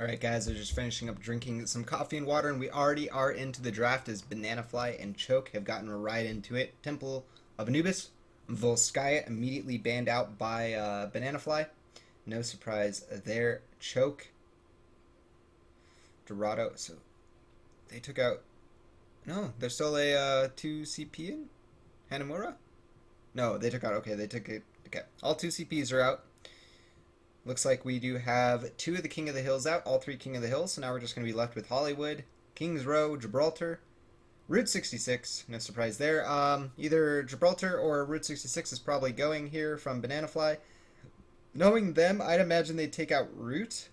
Alright guys, we're just finishing up drinking some coffee and water and we already are into the draft as Bananafly and Choke have gotten right into it. Temple of Anubis, Volskaya immediately banned out by uh, Bananafly. No surprise there. Choke, Dorado, so they took out, no, there's still a uh, 2 CP in Hanamura? No, they took out, okay, they took it, okay. All 2 CPs are out. Looks like we do have two of the King of the Hills out, all three King of the Hills, so now we're just going to be left with Hollywood, Kings Row, Gibraltar, Route 66, no surprise there. Um, either Gibraltar or Route 66 is probably going here from Banana Fly. Knowing them, I'd imagine they'd take out Route,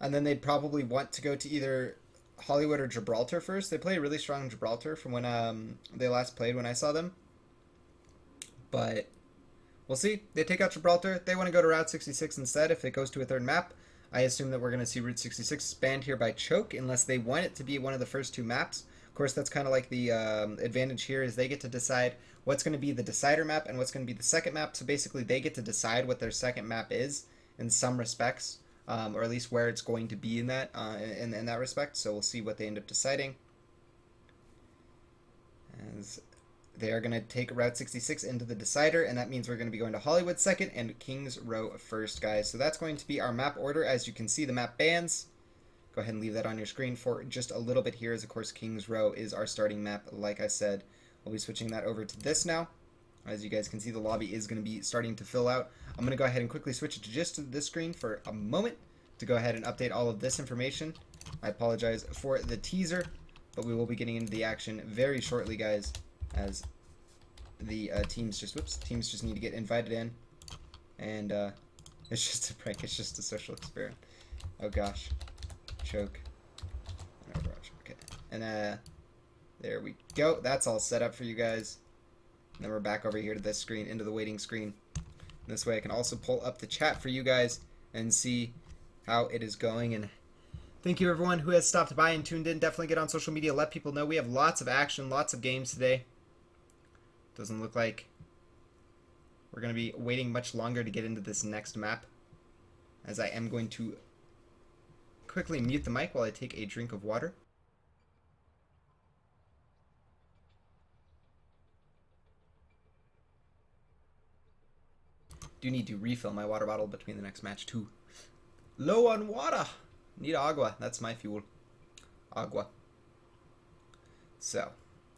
and then they'd probably want to go to either Hollywood or Gibraltar first. They play really strong Gibraltar from when um, they last played when I saw them. But We'll see. They take out Gibraltar. They want to go to Route 66 instead if it goes to a third map. I assume that we're going to see Route 66 spanned here by Choke unless they want it to be one of the first two maps. Of course, that's kind of like the um, advantage here is they get to decide what's going to be the decider map and what's going to be the second map. So basically, they get to decide what their second map is in some respects, um, or at least where it's going to be in that uh, in, in that respect. So we'll see what they end up deciding. As they are going to take Route 66 into the decider, and that means we're going to be going to Hollywood second and Kings Row first, guys. So that's going to be our map order. As you can see, the map bands. Go ahead and leave that on your screen for just a little bit here, as of course Kings Row is our starting map. Like I said, we'll be switching that over to this now. As you guys can see, the lobby is going to be starting to fill out. I'm going to go ahead and quickly switch it to just this screen for a moment to go ahead and update all of this information. I apologize for the teaser, but we will be getting into the action very shortly, guys as the uh, teams just whoops teams just need to get invited in, and uh, it's just a prank. It's just a social experiment. Oh gosh, choke. Okay, and uh, there we go. That's all set up for you guys. And then we're back over here to this screen, into the waiting screen. And this way I can also pull up the chat for you guys and see how it is going and Thank you everyone who has stopped by and tuned in. Definitely get on social media. Let people know we have lots of action, lots of games today. Doesn't look like we're going to be waiting much longer to get into this next map. As I am going to quickly mute the mic while I take a drink of water. Do need to refill my water bottle between the next match too. Low on water! Need agua. That's my fuel. Agua. So,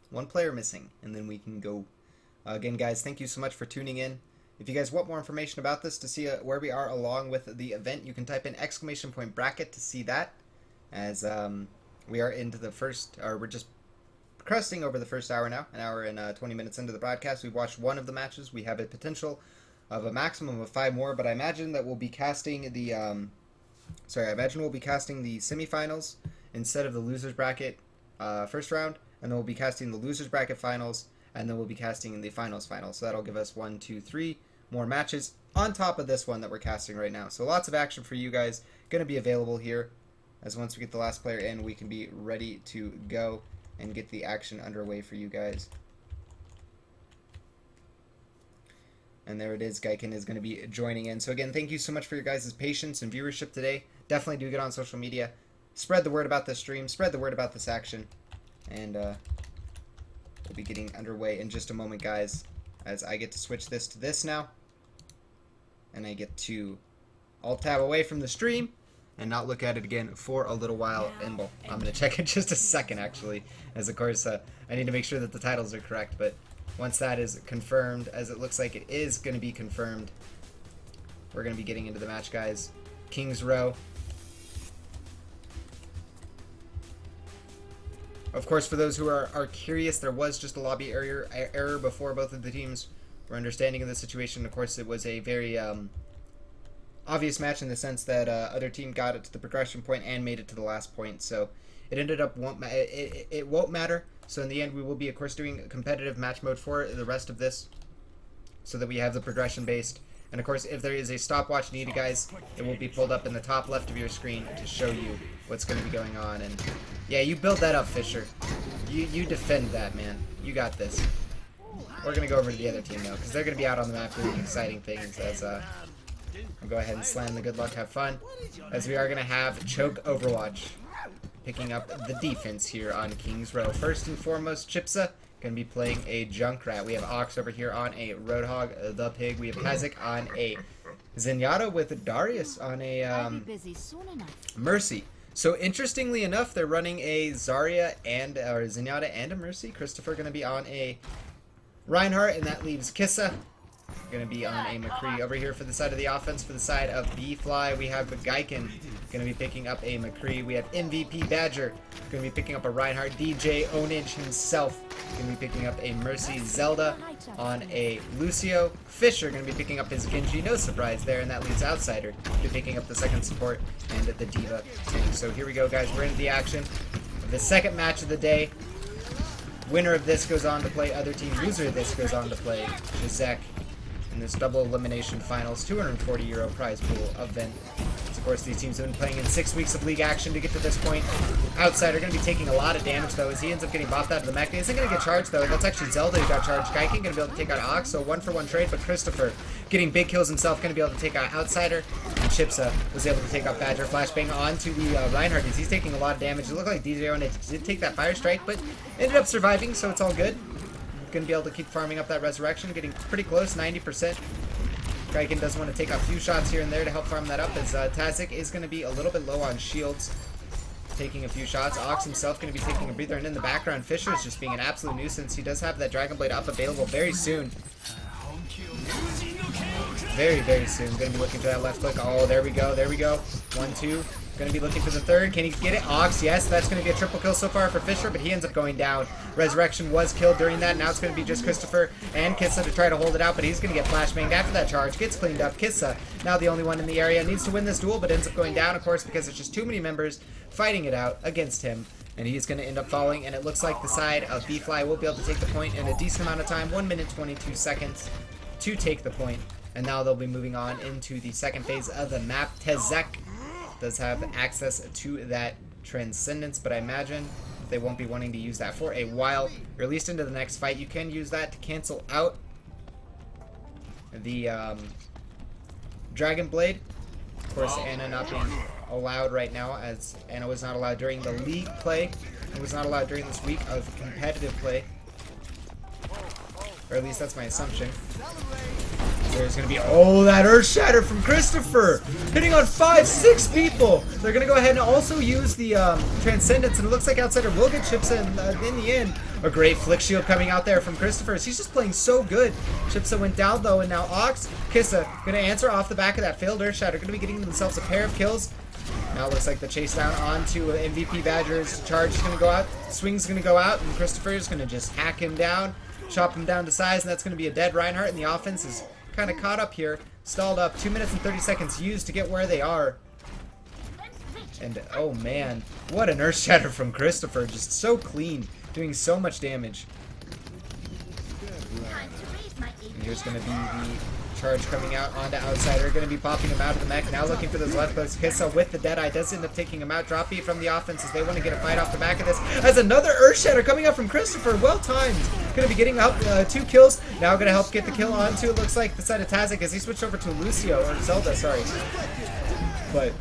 one player missing, and then we can go again, guys, thank you so much for tuning in. If you guys want more information about this to see uh, where we are along with the event, you can type in exclamation point bracket to see that. As um, we are into the first, or we're just cresting over the first hour now, an hour and uh, 20 minutes into the broadcast. We've watched one of the matches. We have a potential of a maximum of five more, but I imagine that we'll be casting the, um, sorry, I imagine we'll be casting the semifinals instead of the losers bracket uh, first round, and then we'll be casting the losers bracket finals and then we'll be casting in the finals final. So that'll give us one, two, three more matches on top of this one that we're casting right now. So lots of action for you guys going to be available here. As once we get the last player in, we can be ready to go and get the action underway for you guys. And there it is. Gaiken is going to be joining in. So again, thank you so much for your guys' patience and viewership today. Definitely do get on social media. Spread the word about this stream. Spread the word about this action. And uh, We'll be getting underway in just a moment, guys, as I get to switch this to this now. And I get to alt-tab away from the stream and not look at it again for a little while. And well, I'm going to check in just a second, actually, as of course uh, I need to make sure that the titles are correct. But once that is confirmed, as it looks like it is going to be confirmed, we're going to be getting into the match, guys. Kings Row Of course, for those who are, are curious, there was just a lobby error, error before both of the teams were understanding of the situation. Of course, it was a very um, obvious match in the sense that uh, other team got it to the progression point and made it to the last point. So it ended up won't it, it, it won't matter. So in the end, we will be of course doing a competitive match mode for the rest of this, so that we have the progression based. And of course, if there is a stopwatch needed, guys, it will be pulled up in the top left of your screen to show you what's going to be going on. And yeah, you build that up, Fisher. You you defend that, man. You got this. We're going to go over to the other team, though, because they're going to be out on the map doing exciting things as uh, I'll go ahead and slam the good luck, have fun. As we are going to have Choke Overwatch. Picking up the defense here on King's Row. First and foremost, Chipsa going to be playing a Junkrat. We have Ox over here on a Roadhog, the Pig. We have Tazik on a Zenyatta with Darius on a um, Mercy. So interestingly enough, they're running a Zarya and or Zenyatta and a Mercy. Christopher going to be on a Reinhardt, and that leaves Kissa going to be on a McCree. Over here for the side of the offense, for the side of B-Fly, we have Gaiken going to be picking up a McCree. We have MVP Badger going to be picking up a Reinhardt. DJ Onage himself going to be picking up a Mercy. Zelda on a Lucio. Fisher going to be picking up his Genji. No surprise there, and that leaves Outsider to picking up the second support and the tank. So here we go, guys. We're into the action. Of the second match of the day. Winner of this goes on to play other team. Loser of this goes on to play Shazek in this double elimination finals 240 euro prize pool event. Of course, these teams have been playing in six weeks of league action to get to this point. Outsider going to be taking a lot of damage, though, as he ends up getting buffed out of the mech. He isn't going to get charged, though. That's actually Zelda who got charged. Gaiken going to be able to take out Ox, so one-for-one -one trade, but Christopher getting big kills himself, going to be able to take out Outsider. And Chipsa was able to take out Badger. Flashbang onto the uh, Reinhardt, he's taking a lot of damage. It looked like DJ Onage did take that Fire Strike, but ended up surviving, so it's all good. Going to be able to keep farming up that Resurrection, getting pretty close, 90%. Kraken does want to take a few shots here and there to help farm that up as uh, Tazik is going to be a little bit low on shields. Taking a few shots. Ox himself going to be taking a breather. And in the background, Fisher is just being an absolute nuisance. He does have that Dragon Blade up available very soon. Very, very soon. Going to be looking for that left click. Oh, there we go. There we go. One, two. To be looking for the third. Can he get it? Ox, yes. That's going to be a triple kill so far for Fisher, but he ends up going down. Resurrection was killed during that. Now it's going to be just Christopher and Kissa to try to hold it out, but he's going to get flashbanged after that charge. Gets cleaned up. Kissa, now the only one in the area, needs to win this duel, but ends up going down, of course, because it's just too many members fighting it out against him and he's going to end up falling. And it looks like the side of B-Fly will be able to take the point in a decent amount of time, 1 minute 22 seconds to take the point. And now they'll be moving on into the second phase of the map. Tazik does have access to that Transcendence, but I imagine they won't be wanting to use that for a while, or at least into the next fight. You can use that to cancel out the um, Dragon Blade. Of course, Ana not being allowed right now, as Ana was not allowed during the league play. It was not allowed during this week of competitive play. Or at least that's my assumption. There's gonna be oh that Earth Shatter from Christopher hitting on five, six people. They're gonna go ahead and also use the um, Transcendence, and it looks like Outsider will get Chipsa in, uh, in the end. A great flick shield coming out there from Christopher. He's just playing so good. Chipsa went down though, and now Ox Kissa gonna answer off the back of that failed Earth Shatter. Gonna be getting themselves a pair of kills. Now it looks like the chase down onto MVP Badger's charge is gonna go out. Swing's gonna go out, and Christopher is gonna just hack him down, chop him down to size, and that's gonna be a dead Reinhardt. And the offense is kind of hmm. caught up here. Stalled up. 2 minutes and 30 seconds used to get where they are. And, oh man, what an Earth Shatter from Christopher. Just so clean. Doing so much damage. And here's going to be the charge coming out onto Outsider. Going to be popping him out of the mech. Now looking for those left clicks. Kissa with the Deadeye does end up taking him out. Drop beat from the offense as they want to get a fight off the back of this. As another Earth Shatter coming up from Christopher. Well timed. Going to be getting up uh, two kills. Now going to help get the kill onto, it looks like, the side of Tazik as he switched over to Lucio, or Zelda, sorry. But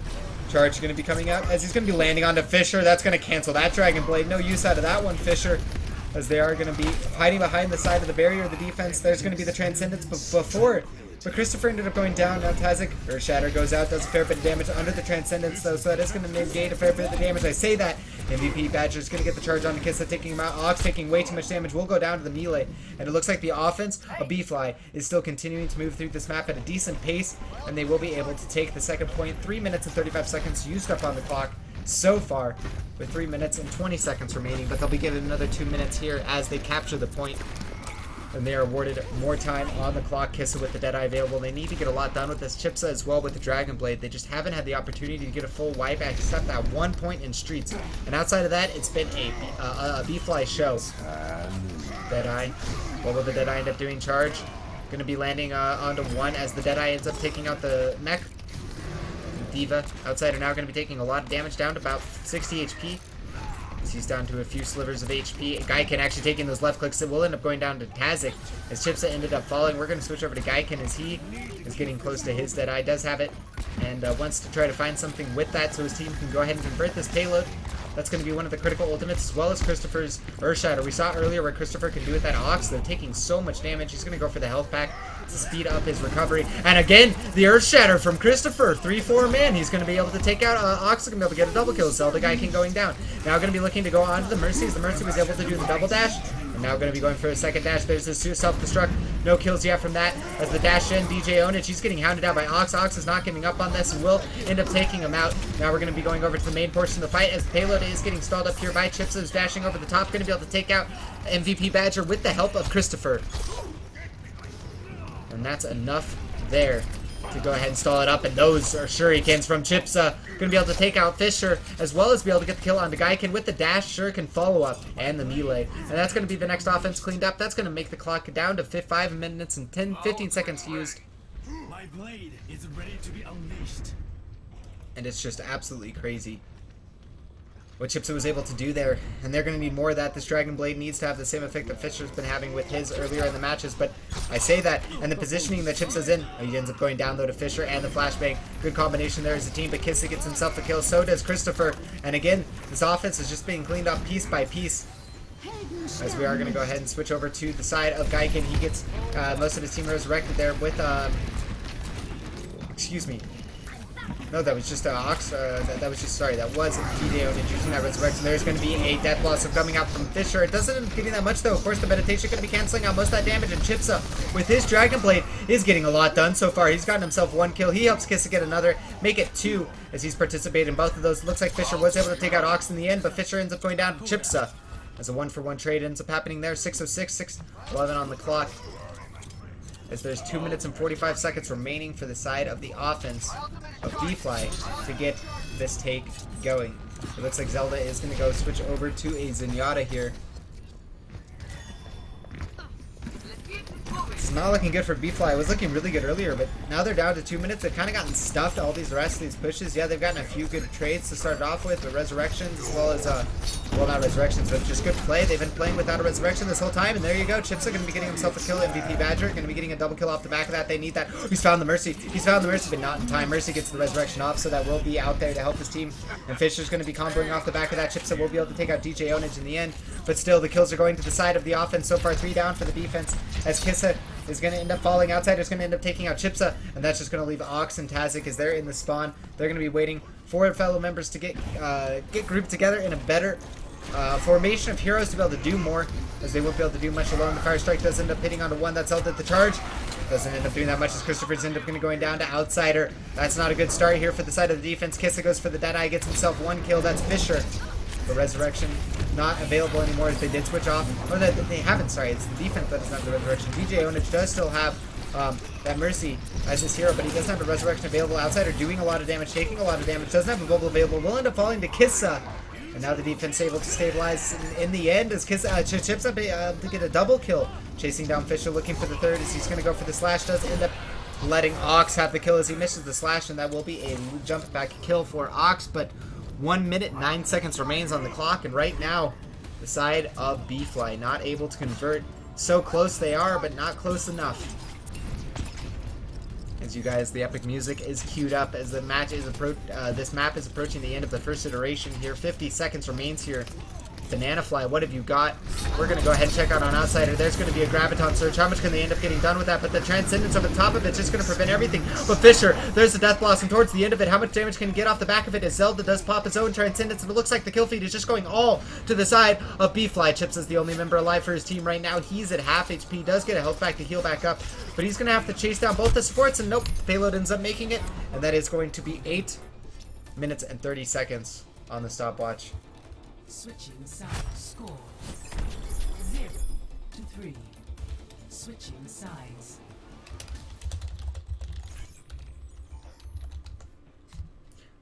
Charge going to be coming out as he's going to be landing onto Fisher. That's going to cancel that Dragon Blade. No use out of that one, Fisher as they are going to be hiding behind the side of the barrier of the defense. There's going to be the Transcendence, before but Christopher ended up going down. Now Tazik, or Shatter goes out, does a fair bit of damage under the Transcendence, though, so that is going to negate a fair bit of the damage. I say that. MVP Badger is going to get the charge on Kissa, taking him out. Ox taking way too much damage. We'll go down to the melee. And it looks like the offense of B-Fly is still continuing to move through this map at a decent pace, and they will be able to take the second point. 3 minutes and 35 seconds used up on the clock so far with 3 minutes and 20 seconds remaining, but they'll be given another 2 minutes here as they capture the point and they are awarded more time on the clock. Kissa with the Deadeye available. They need to get a lot done with this. Chipsa as well with the Dragon Blade. They just haven't had the opportunity to get a full wipe except that one point in Streets. And outside of that, it's been a, uh, a B-Fly show. Deadeye. What will the Deadeye end up doing? Charge. Going to be landing uh, onto one as the Deadeye ends up taking out the mech. D.Va outside are now going to be taking a lot of damage down to about 60 HP. He's down to a few slivers of HP. Gaiken actually taking those left clicks. It will end up going down to Tazik. As Chipsa ended up falling. We're going to switch over to Gaiken as he is getting close to his Deadeye. Does have it. And uh, wants to try to find something with that so his team can go ahead and convert this payload. That's going to be one of the critical ultimates, as well as Christopher's Earthshatter. We saw earlier what Christopher can do with that Ox. They're taking so much damage. He's going to go for the health pack to speed up his recovery. And again, the Earthshatter from Christopher. 3-4 man. He's going to be able to take out uh, Ox. going to be able to get a double kill. Zelda Gaiken going down. Now going to be looking to go onto the Mercies. The Mercy was able to do the double dash. And now going to be going for a second dash. There's this self-destruct. No kills yet from that. As the dash in, DJ Onage, he's getting hounded out by Ox. Ox is not giving up on this and will end up taking him out. Now we're going to be going over to the main portion of the fight as payload is getting stalled up here by Chips, who's dashing over the top. Going to be able to take out MVP Badger with the help of Christopher. And that's enough there to go ahead and stall it up. And those are shurikens from Chipsa. Going to be able to take out Fisher, as well as be able to get the kill onto Gaiken with the dash, shuriken follow-up, and the melee. And that's going to be the next offense cleaned up. That's going to make the clock down to 5 minutes and 10, 15 seconds used. My blade is ready to be unleashed. And it's just absolutely crazy what Chipsa was able to do there. And they're going to need more of that. This Dragon Blade needs to have the same effect that Fisher's been having with his earlier in the matches. But I say that, and the positioning that Chipsa's in, he ends up going down though to Fisher and the flashbang. Good combination there as a team, but Kissa gets himself a kill. So does Christopher. And again, this offense is just being cleaned up piece by piece. As we are going to go ahead and switch over to the side of Gaiken. He gets uh, most of his team resurrected there with, um, excuse me, no, that was just uh, Ox. Uh, that, that, was just sorry. That was a Hideo using that resurrection. There's going to be a death blossom coming out from Fisher. It doesn't up getting that much though. Of course, the meditation going to be canceling out most of that damage. And Chipsa with his Dragon Blade is getting a lot done so far. He's gotten himself one kill. He helps Kissa get another, make it two as he's participated in both of those. Looks like Fisher was able to take out Ox in the end, but Fisher ends up going down to Chipsa. As a one for one trade ends up happening there. 606, 611 on the clock as there's 2 minutes and 45 seconds remaining for the side of the offense of B-Fly to get this take going. It looks like Zelda is going to go switch over to a Zenyatta here. It's not looking good for B-Fly. It was looking really good earlier, but now they're down to two minutes. They've kind of gotten stuffed all these rest of these pushes. Yeah, they've gotten a few good trades to start off with, but Resurrections as well as, uh, well, not Resurrections, but just good play. They've been playing without a Resurrection this whole time, and there you go. Chipsa going to be getting himself a kill. MVP Badger going to be getting a double kill off the back of that. They need that. He's found the Mercy. He's found the Mercy, but not in time. Mercy gets the Resurrection off, so that will be out there to help his team. And Fisher's going to be comboing off the back of that. Chipsa will be able to take out DJ Onage in the end, but still, the kills are going to the side of the offense. So far, three down for the defense as Kissa is going to end up falling outside. It's going to end up taking out Chipsa, and that's just going to leave Ox and Tazik as they're in the spawn. They're going to be waiting for fellow members to get uh, get grouped together in a better uh, formation of heroes to be able to do more, as they won't be able to do much alone. The Fire Strike does end up hitting onto one that's held at the charge. Doesn't end up doing that much as Christopher's end up going going down to Outsider. That's not a good start here for the side of the defense. Kissa goes for the Deadeye, gets himself one kill. That's Fisher. The Resurrection not available anymore as they did switch off. Or that they haven't, sorry. It's the defense that doesn't have the Resurrection. DJ Onage does still have um, that Mercy as his hero, but he doesn't have a Resurrection available outside or doing a lot of damage, taking a lot of damage. Doesn't have a bubble available. Will end up falling to Kissa. And now the defense able to stabilize in, in the end as Kissa uh, Ch Chips up uh, to get a double kill. Chasing down Fisher, looking for the third as he's going to go for the slash. Does end up letting Ox have the kill as he misses the slash, and that will be a jump back kill for Ox, but one minute, nine seconds remains on the clock, and right now, the side of B-Fly not able to convert. So close they are, but not close enough. As you guys, the epic music is queued up as the match is approach. Uh, this map is approaching the end of the first iteration here. 50 seconds remains here. Banana Fly, what have you got? We're going to go ahead and check out on Outsider. There's going to be a Graviton Surge. How much can they end up getting done with that? But the Transcendence over the top of it is just going to prevent everything. But Fisher, there's the Death Blossom towards the end of it. How much damage can he get off the back of it as Zelda does pop his own Transcendence? And it looks like the kill feed is just going all to the side of B-Fly. Chips is the only member alive for his team right now. He's at half HP. Does get a health back to heal back up. But he's going to have to chase down both the supports. And nope, Payload ends up making it. And that is going to be 8 minutes and 30 seconds on the stopwatch. Switching sides. Score. Zero to three. Switching sides.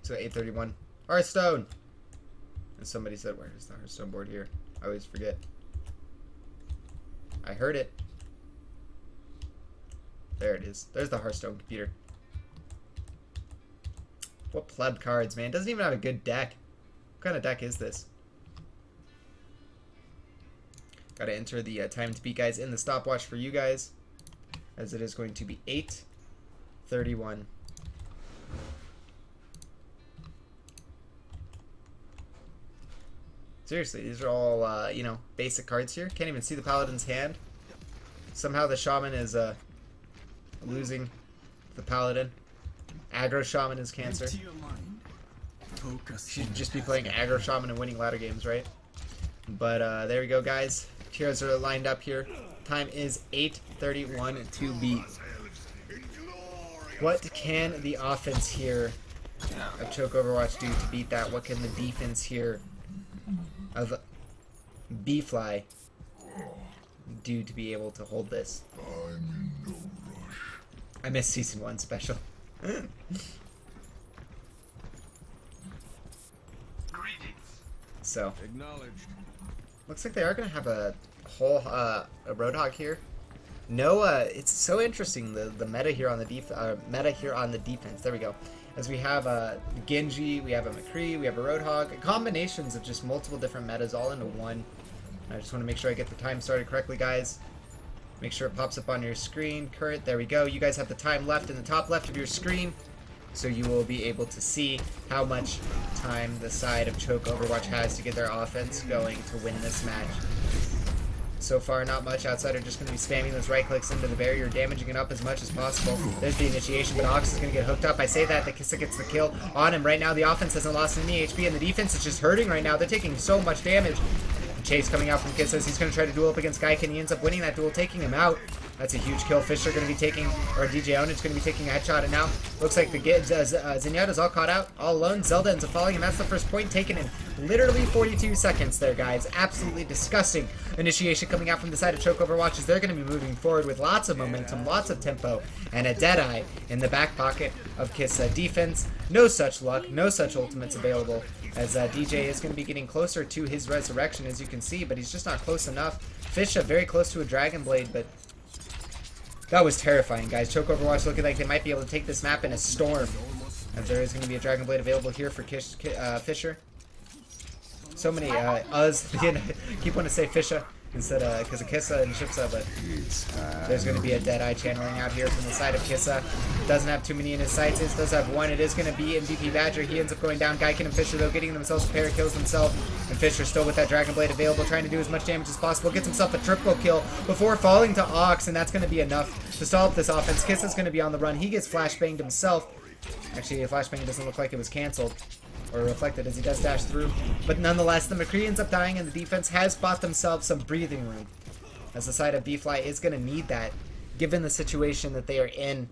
So 831. Hearthstone! And somebody said, where is the Hearthstone board here? I always forget. I heard it. There it is. There's the Hearthstone computer. What pleb cards, man? Doesn't even have a good deck. What kind of deck is this? Got to enter the uh, time to beat guys in the stopwatch for you guys, as it is going to be 8:31. Seriously, these are all uh, you know basic cards here. Can't even see the paladin's hand. Somehow the shaman is uh, losing the paladin. Aggro shaman is cancer. She Should just be playing aggro shaman and winning ladder games, right? But uh, there we go, guys. Tiers are lined up here. Time is 8:31 to beat. What can the offense here of Choke Overwatch do to beat that? What can the defense here of B-Fly do to be able to hold this? I missed season one special. so Acknowledged. Looks like they are gonna have a whole uh, a Roadhog here. No, uh, it's so interesting the the meta here on the def uh, meta here on the defense. There we go. As we have a Genji, we have a McCree, we have a Roadhog, combinations of just multiple different metas all into one. I just want to make sure I get the time started correctly, guys. Make sure it pops up on your screen. Current, there we go. You guys have the time left in the top left of your screen. So you will be able to see how much time the side of Choke Overwatch has to get their offense going to win this match. So far, not much. Outsider just going to be spamming those right clicks into the barrier, damaging it up as much as possible. There's the initiation, but Ox is going to get hooked up. I say that, the Kissa gets the kill on him. Right now, the offense hasn't lost any HP, and the defense is just hurting right now. They're taking so much damage. Chase coming out from Kissa. He's going to try to duel up against Gaiken. He ends up winning that duel, taking him out. That's a huge kill. Fisher going to be taking, or DJ Onage going to be taking a headshot, and now looks like the uh, uh, Zenyatta's all caught out, all alone. Zelda ends up falling, and that's the first point taken in literally 42 seconds there, guys. Absolutely disgusting initiation coming out from the side of Choke Overwatch as they're going to be moving forward with lots of momentum, lots of tempo, and a Deadeye in the back pocket of Kissa. Defense, no such luck, no such ultimates available as uh, DJ is going to be getting closer to his resurrection, as you can see, but he's just not close enough. Fisha very close to a Dragon Blade, but that was terrifying, guys. Choke Overwatch looking like they might be able to take this map in a storm. There is going to be a Dragon Blade available here for Kish, uh, Fisher. So many uh, us. keep wanting to say Fisha instead of because of Kissa and Shipsa, but uh, there's going to be a Deadeye channeling out here from the side of Kissa. Doesn't have too many in his sights. It does have one. It is going to be MVP Badger. He ends up going down. Gaiken and Fisher, though, getting themselves a pair of kills themselves. And Fisher still with that Dragon Blade available, trying to do as much damage as possible. Gets himself a triple kill before falling to Ox, and that's going to be enough to stall up this offense. Kissa's going to be on the run. He gets flashbanged himself. Actually, a flashbang doesn't look like it was canceled or reflected as he does dash through. But nonetheless, the McCree ends up dying, and the defense has bought themselves some breathing room. As the side of B-Fly is going to need that, given the situation that they are in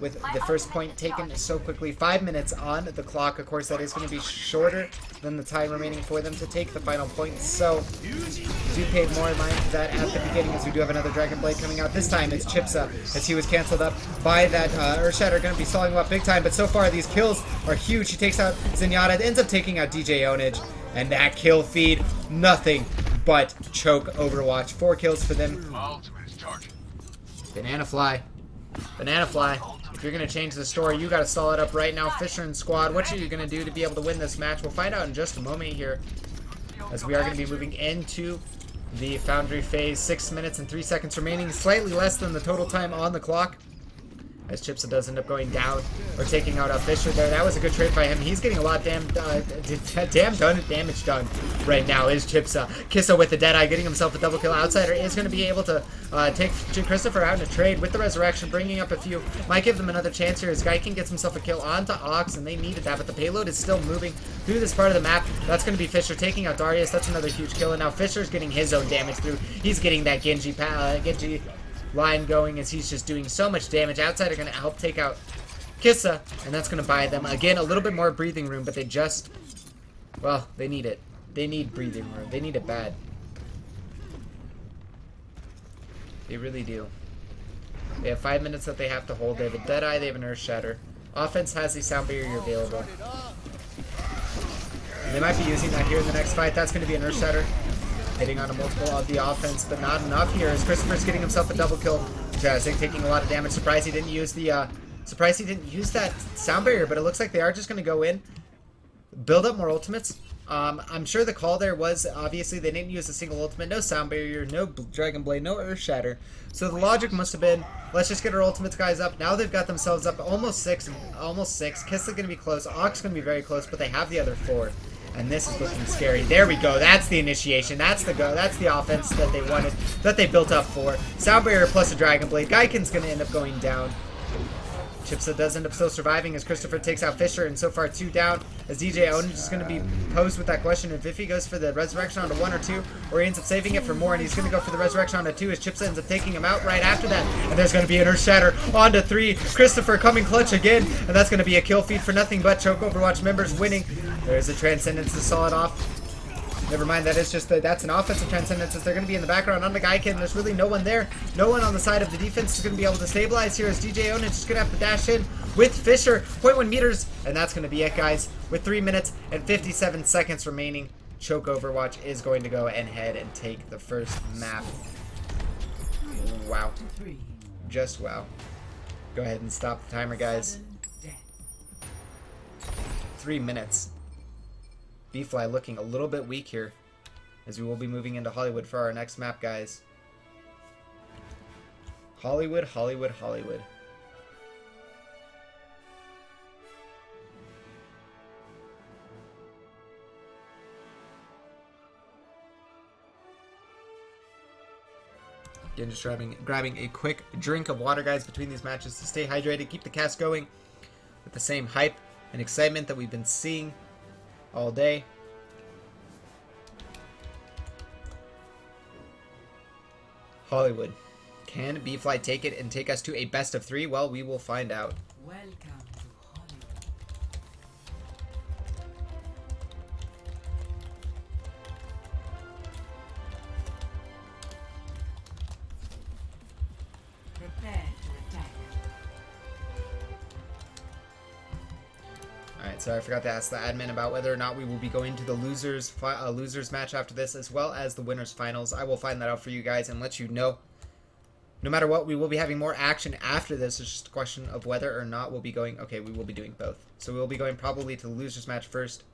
with the first point taken so quickly. Five minutes on the clock. Of course, that is going to be shorter than the time remaining for them to take the final point. So, do pay more mind to that at the beginning as we do have another Dragon Blade coming out. This time it's Chips up as he was canceled up by that uh, Earthshatter. Going to be stalling him up big time. But so far, these kills are huge. He takes out Zenyatta. Ends up taking out DJ Onage. And that kill feed, nothing but choke Overwatch. Four kills for them. Banana Fly. Banana Fly. If you're going to change the story, you got to stall it up right now. Fisher and squad, what are you going to do to be able to win this match? We'll find out in just a moment here as we are going to be moving into the Foundry phase. Six minutes and three seconds remaining, slightly less than the total time on the clock. As Chipsa does end up going down or taking out a Fisher there. That was a good trade by him. He's getting a lot damn, uh, damn done, damage done right now is Chipsa. Kissa with the Deadeye getting himself a double kill. Outsider is going to be able to uh, take Christopher out in a trade with the Resurrection, bringing up a few. Might give them another chance here as Gaiken gets himself a kill onto Ox, and they needed that, but the payload is still moving through this part of the map. That's going to be Fisher taking out Darius. That's another huge kill, and now Fisher's getting his own damage through. He's getting that Genji, uh, Genji line going as he's just doing so much damage. Outsider going to help take out Kissa, and that's going to buy them, again, a little bit more breathing room, but they just, well, they need it. They need breathing room. They need it bad. They really do. They have five minutes that they have to hold. They have a Deadeye, they have an Earth Shatter. Offense has the Sound Barrier available. And they might be using that here in the next fight. That's going to be an Earth Shatter hitting on a multiple of the offense, but not enough here as Christopher's getting himself a double kill. Tazik taking a lot of damage. Surprised he didn't use the, uh, he didn't use that sound barrier, but it looks like they are just going to go in, build up more ultimates, Um, I'm sure the call there was obviously they didn't use a single ultimate, no sound barrier, no Dragon Blade, no Earth Shatter. So the logic must have been, let's just get our ultimates guys up. Now they've got themselves up almost six, almost six. Kiss is gonna be close, Ox gonna be very close, but they have the other four. And this is looking scary. There we go. That's the initiation. That's the go. That's the offense that they wanted, that they built up for. Sound barrier plus a Dragon Blade. Gaiken's gonna end up going down. Chipsa does end up still surviving as Christopher takes out Fisher, and so far two down. As DJ Onage is going to be posed with that question if he goes for the resurrection onto one or two, or he ends up saving it for more, and he's going to go for the resurrection onto two as Chipsa ends up taking him out right after that. And there's going to be an Earth Shatter on to three. Christopher coming clutch again, and that's going to be a kill feed for nothing but Choke Overwatch members winning. There's a Transcendence to it off. Never mind, that is just that that's an offensive transcendence as they're going to be in the background on the Gaiken. There's really no one there. No one on the side of the defense is going to be able to stabilize here as DJ Onage just going to have to dash in with Fisher. 0.1 meters, and that's going to be it, guys. With 3 minutes and 57 seconds remaining, Choke Overwatch is going to go and head and take the first map. Wow. Just wow. Go ahead and stop the timer, guys. Three minutes. B-Fly looking a little bit weak here as we will be moving into Hollywood for our next map, guys. Hollywood, Hollywood, Hollywood. Again, just grabbing, grabbing a quick drink of water, guys, between these matches to stay hydrated, keep the cast going with the same hype and excitement that we've been seeing all day. Hollywood. Can B-Fly take it and take us to a best of three? Well, we will find out. Welcome so I forgot to ask the admin about whether or not we will be going to the losers uh, losers match after this, as well as the winners finals. I will find that out for you guys and let you know. No matter what, we will be having more action after this. It's just a question of whether or not we'll be going. Okay, we will be doing both. So we'll be going probably to the losers match first.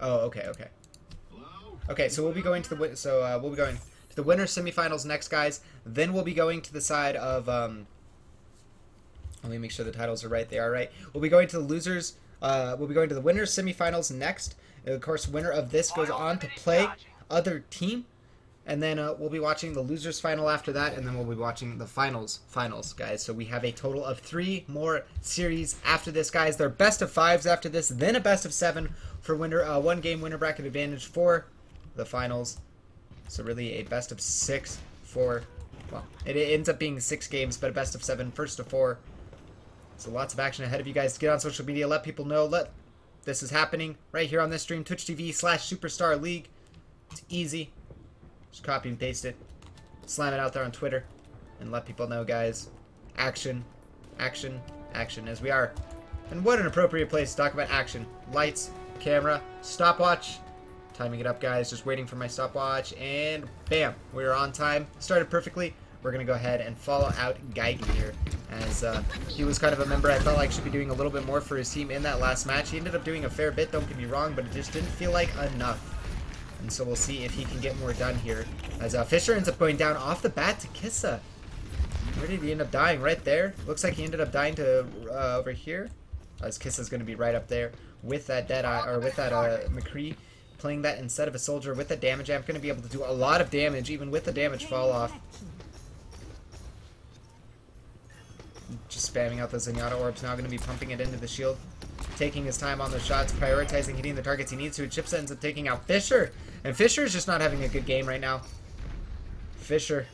Oh, okay, okay. Okay, so we'll be going to the so uh, we'll be going to the winners semifinals next, guys. Then we'll be going to the side of. Um, let me make sure the titles are right. They are right. We'll be going to the losers uh, we'll be going to the winners semifinals next. And of course, winner of this goes on to play other team. And then uh, we'll be watching the losers final after that, and then we'll be watching the finals finals, guys. So we have a total of three more series after this, guys. They're best of fives after this, then a best of seven for winner uh, one game winner bracket advantage for the finals. So really a best of six for well, it, ends up being six games, but a best of seven, first to four so lots of action ahead of you guys. Get on social media, let people know. Let this is happening right here on this stream, Twitch TV slash Superstar League. It's easy. Just copy and paste it. Slam it out there on Twitter. And let people know, guys. Action. Action. Action. As we are. And what an appropriate place to talk about action. Lights, camera, stopwatch. Timing it up, guys. Just waiting for my stopwatch. And bam. We're on time. Started perfectly we're going to go ahead and follow out Gaiken here, as uh, he was kind of a member I felt like should be doing a little bit more for his team in that last match. He ended up doing a fair bit, don't get me wrong, but it just didn't feel like enough. And so we'll see if he can get more done here, as uh, Fisher ends up going down off the bat to Kissa. Where did he end up dying? Right there? Looks like he ended up dying to uh, over here, as Kissa's going to be right up there with that dead or with that uh, McCree playing that instead of a soldier with the damage amp going to be able to do a lot of damage even with the damage fall off Just spamming out the Zenyatta orbs. Now going to be pumping it into the shield. Taking his time on the shots, prioritizing hitting the targets he needs to. Chips ends up taking out Fisher. And Fisher is just not having a good game right now. Fisher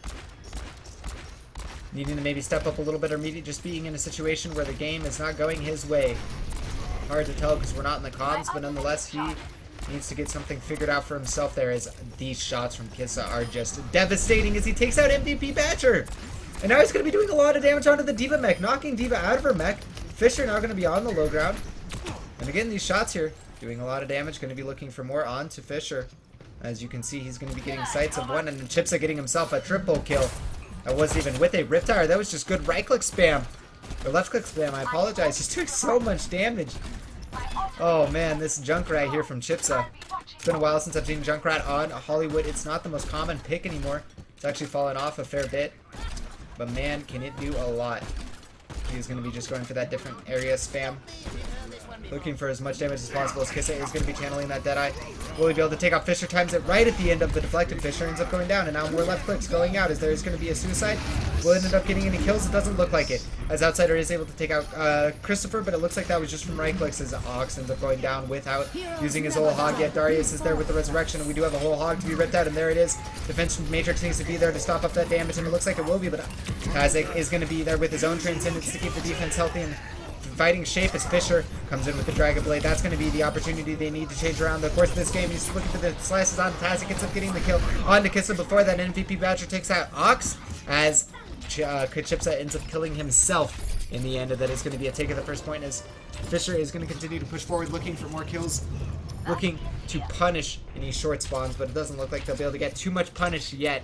needing to maybe step up a little bit or maybe just being in a situation where the game is not going his way. Hard to tell because we're not in the comms, but nonetheless, he needs to get something figured out for himself there as these shots from Kissa are just devastating as he takes out MVP Badger. And now he's going to be doing a lot of damage onto the D.Va mech, knocking D.Va out of her mech. Fisher now going to be on the low ground. And again, these shots here, doing a lot of damage, going to be looking for more onto Fisher. As you can see, he's going to be getting sights of one, and Chipsa getting himself a triple kill. That wasn't even with a RIP-Tire. That was just good right-click spam. Or left-click spam, I apologize. He's doing so much damage. Oh man, this Junkrat here from Chipsa. It's been a while since I've seen Junkrat on Hollywood. It's not the most common pick anymore. It's actually fallen off a fair bit. But man, can it do a lot. He's going to be just going for that different area spam. Looking for as much damage as possible as Kissa is going to be channeling that Deadeye. Will he be able to take out Fisher? Times it right at the end of the deflected. Fisher ends up going down, and now more left clicks going out. Is there is going to be a suicide? Will it end up getting any kills? It doesn't look like it. As Outsider is able to take out uh, Christopher, but it looks like that was just from right clicks as Ox ends up going down without using his whole hog yet. Darius is there with the resurrection, and we do have a whole hog to be ripped out, and there it is. Defense Matrix needs to be there to stop up that damage, and it looks like it will be, but Isaac is going to be there with his own transcendence to keep the defense healthy and fighting shape as Fisher comes in with the Dragon Blade. That's going to be the opportunity they need to change around the course of this game. He's looking for the slices on Taz. He gets up getting the kill on to Kissa before that MVP Badger takes out Ox as uh, Kachipsa ends up killing himself in the end. That is going to be a take of the first point as Fisher is going to continue to push forward looking for more kills. Looking to punish any short spawns, but it doesn't look like they'll be able to get too much punish yet.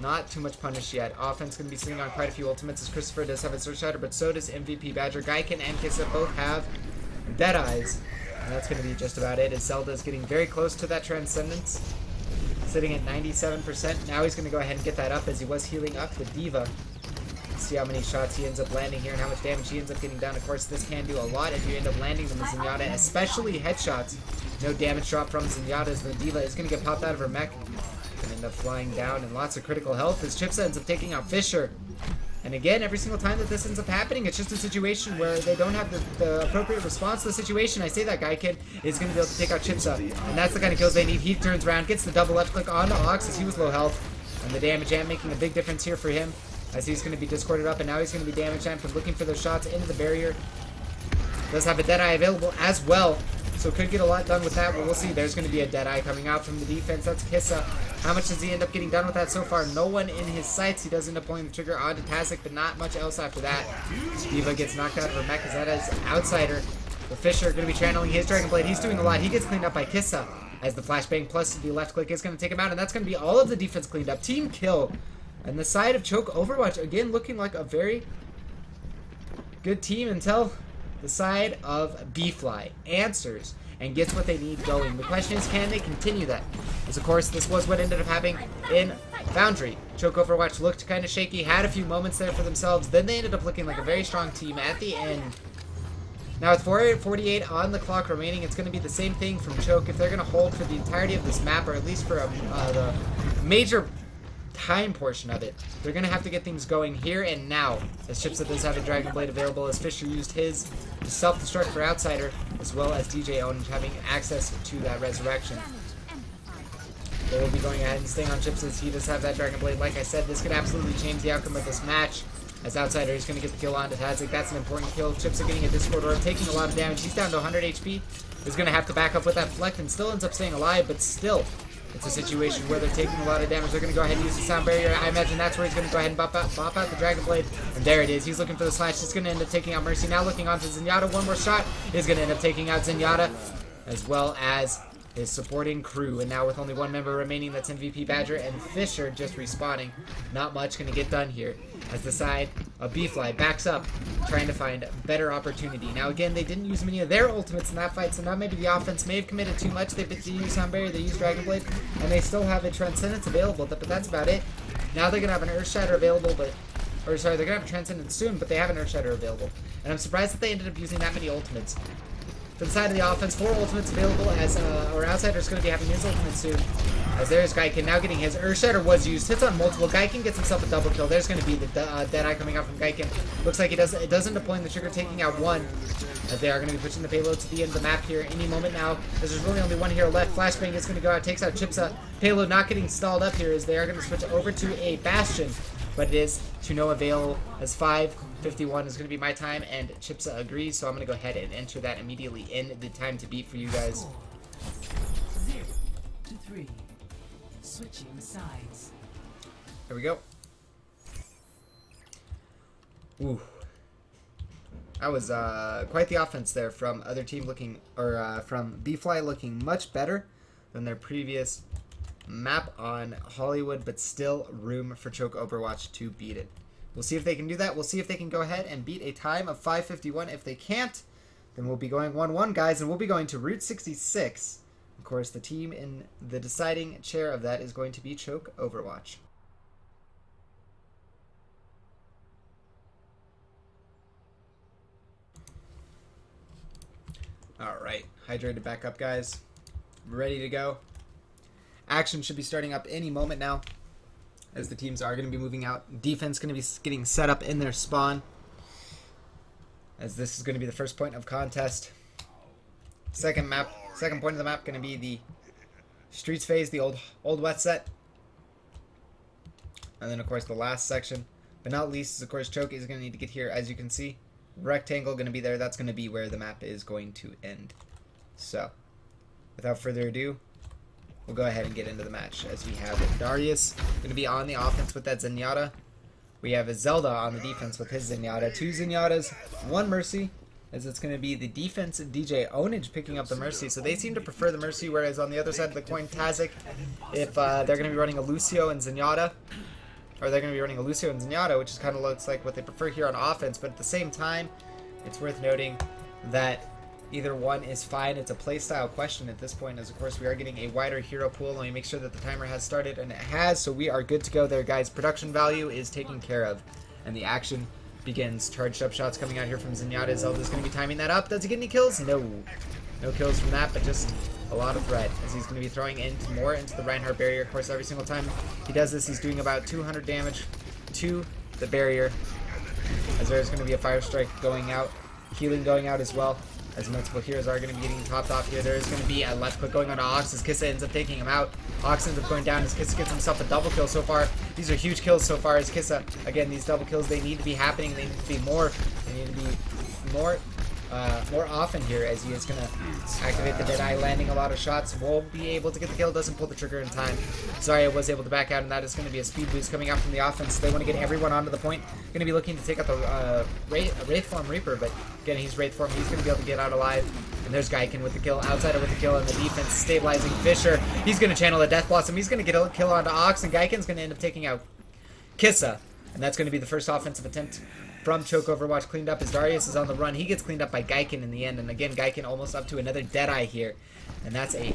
Not too much punish yet. Offense going to be sitting on quite a few ultimates as Christopher does have a Search Shatter, but so does MVP Badger. Gaiken and Kissa both have Dead Eyes. And that's going to be just about it as Zelda is getting very close to that Transcendence. Sitting at 97%. Now he's going to go ahead and get that up as he was healing up with D.Va. See how many shots he ends up landing here and how much damage he ends up getting done. Of course, this can do a lot if you end up landing them with Zenyatta, especially headshots. No damage drop from Zenyatta as the D.Va is going to get popped out of her mech end up flying down and lots of critical health as Chips ends up taking out Fisher. And again, every single time that this ends up happening, it's just a situation where they don't have the, the appropriate response to the situation. I say that guy kid is going to be able to take out Chipsa, and that's the kind of kills they need. He turns around, gets the double left click onto Ox as he was low health, and the damage amp making a big difference here for him as he's going to be discorded up, and now he's going to be damage amp looking for those shots into the barrier. Does have a Deadeye available as well, so could get a lot done with that, but we'll see. There's going to be a Deadeye coming out from the defense. That's Kissa. How much does he end up getting done with that so far? No one in his sights. He does end up pulling the trigger onto Tazik, but not much else after that. D.Va gets knocked out of her mech as that is Outsider. The Fisher going to be channeling his Dragon Blade. He's doing a lot. He gets cleaned up by Kissa as the flashbang plus the left click is going to take him out, and that's going to be all of the defense cleaned up. Team kill. And the side of Choke Overwatch, again, looking like a very good team until the side of B-Fly answers and gets what they need going. The question is, can they continue that? As of course, this was what ended up happening in Foundry. Choke Overwatch looked kind of shaky, had a few moments there for themselves, then they ended up looking like a very strong team at the end. Now with 448 on the clock remaining, it's going to be the same thing from Choke. If they're going to hold for the entirety of this map, or at least for a, uh, the major time portion of it. They're going to have to get things going here and now, as Chipsa does have a Dragon Blade available, as Fisher used his to self-destruct for Outsider, as well as DJ Onage having access to that Resurrection. They will be going ahead and staying on Chips as he does have that Dragon Blade. Like I said, this could absolutely change the outcome of this match. As Outsider is going to get the kill on to Tazik. That's an important kill. Chips are getting a Discord Orb, taking a lot of damage. He's down to 100 HP. He's going to have to back up with that Fleck and still ends up staying alive, but still, it's a situation where they're taking a lot of damage. They're going to go ahead and use the sound barrier. I imagine that's where he's going to go ahead and bop out, bop out the Dragon Blade. And there it is. He's looking for the slash. He's going to end up taking out Mercy. Now looking onto Zenyatta. One more shot is going to end up taking out Zenyatta. As well as his supporting crew. And now with only one member remaining, that's MVP Badger and Fisher just respawning. Not much going to get done here. As the side of B-Fly backs up, trying to find better opportunity. Now again, they didn't use many of their ultimates in that fight, so now maybe the offense may have committed too much. They did use Sound Barrier, they used Dragon Blade, and they still have a Transcendence available, but that's about it. Now they're going to have an Earth Shatter available, but or sorry, they're gonna have Transcendence soon, but they have an Earth Shatter available. And I'm surprised that they ended up using that many ultimates. For the side of the offense, four ultimates available as uh, our outsider is going to be having his ultimate soon. As there's Gaiken now getting his Earth Shatter was used. Hits on multiple. Gaiken gets himself a double kill. There's going to be the uh, Deadeye coming out from Gaiken. Looks like he does, it doesn't deploy the trigger, taking out one. As they are going to be pushing the payload to the end of the map here any moment now. As there's really only one hero left. Flashbang is going to go out, takes out Chipsa. Payload not getting stalled up here as they are going to switch over to a Bastion but it is to no avail as 5.51 is going to be my time, and Chipsa agrees, so I'm going to go ahead and enter that immediately in the time to beat for you guys. Zero to three. Switching sides. There we go. Ooh. That was uh, quite the offense there from other team looking, or uh, from B-Fly looking much better than their previous map on Hollywood, but still room for Choke Overwatch to beat it. We'll see if they can do that. We'll see if they can go ahead and beat a time of 551. If they can't, then we'll be going 1-1, guys, and we'll be going to Route 66. Of course, the team in the deciding chair of that is going to be Choke Overwatch. Alright, hydrated back up, guys. Ready to go. Action should be starting up any moment now, as the teams are going to be moving out. Defense going to be getting set up in their spawn, as this is going to be the first point of contest. Second map, second point of the map going to be the streets phase, the old old wet set, and then of course the last section, but not least is of course Choke is going to need to get here, as you can see rectangle going to be there. That's going to be where the map is going to end. So, without further ado, we'll go ahead and get into the match as we have Darius going to be on the offense with that Zenyatta. We have a Zelda on the defense with his Zenyatta. Two Zenyattas, one Mercy, as it's going to be the defense DJ Onage picking up the Mercy. So they seem to prefer the Mercy, whereas on the other side of the coin, Tazik, if uh, they're going to be running a Lucio and Zenyatta, or they're going to be running a Lucio and Zenyatta, which is kind of looks like what they prefer here on offense. But at the same time, it's worth noting that either one is fine. It's a playstyle question at this point, as of course we are getting a wider hero pool. Let me make sure that the timer has started, and it has, so we are good to go there, guys. Production value is taken care of, and the action begins. Charged up shots coming out here from Zenyatta. Zelda's going to be timing that up. Does he get any kills? No. No kills from that, but just a lot of threat as he's going to be throwing into more into the Reinhardt barrier. Of course, every single time he does this, he's doing about 200 damage to the barrier. As there's going to be a fire strike going out, healing going out as well. As multiple heroes are going to be getting topped off here. There's going to be a left click going on to Ox as Kissa ends up taking him out. Ox ends up going down as Kissa gets himself a double kill so far. These are huge kills so far as Kissa, again, these double kills, they need to be happening. They need to be more. They need to be more uh, more often here as he is going to activate the Deadeye, landing a lot of shots. Won't be able to get the kill, doesn't pull the trigger in time. Zarya was able to back out, and that is going to be a speed boost coming out from the offense. They want to get everyone onto the point. Going to be looking to take out the uh, Wraith, Wraith Form Reaper, but again, he's Wraith Form. He's going to be able to get out alive. And there's Gaiken with the kill, Outsider with the kill, and the defense stabilizing Fisher. He's going to channel a Death Blossom. He's going to get a kill onto Ox, and Gaiken's going to end up taking out Kissa. And that's going to be the first offensive attempt from Choke Overwatch cleaned up as Darius is on the run. He gets cleaned up by Gaiken in the end. And again, Gaiken almost up to another Deadeye here. And that's a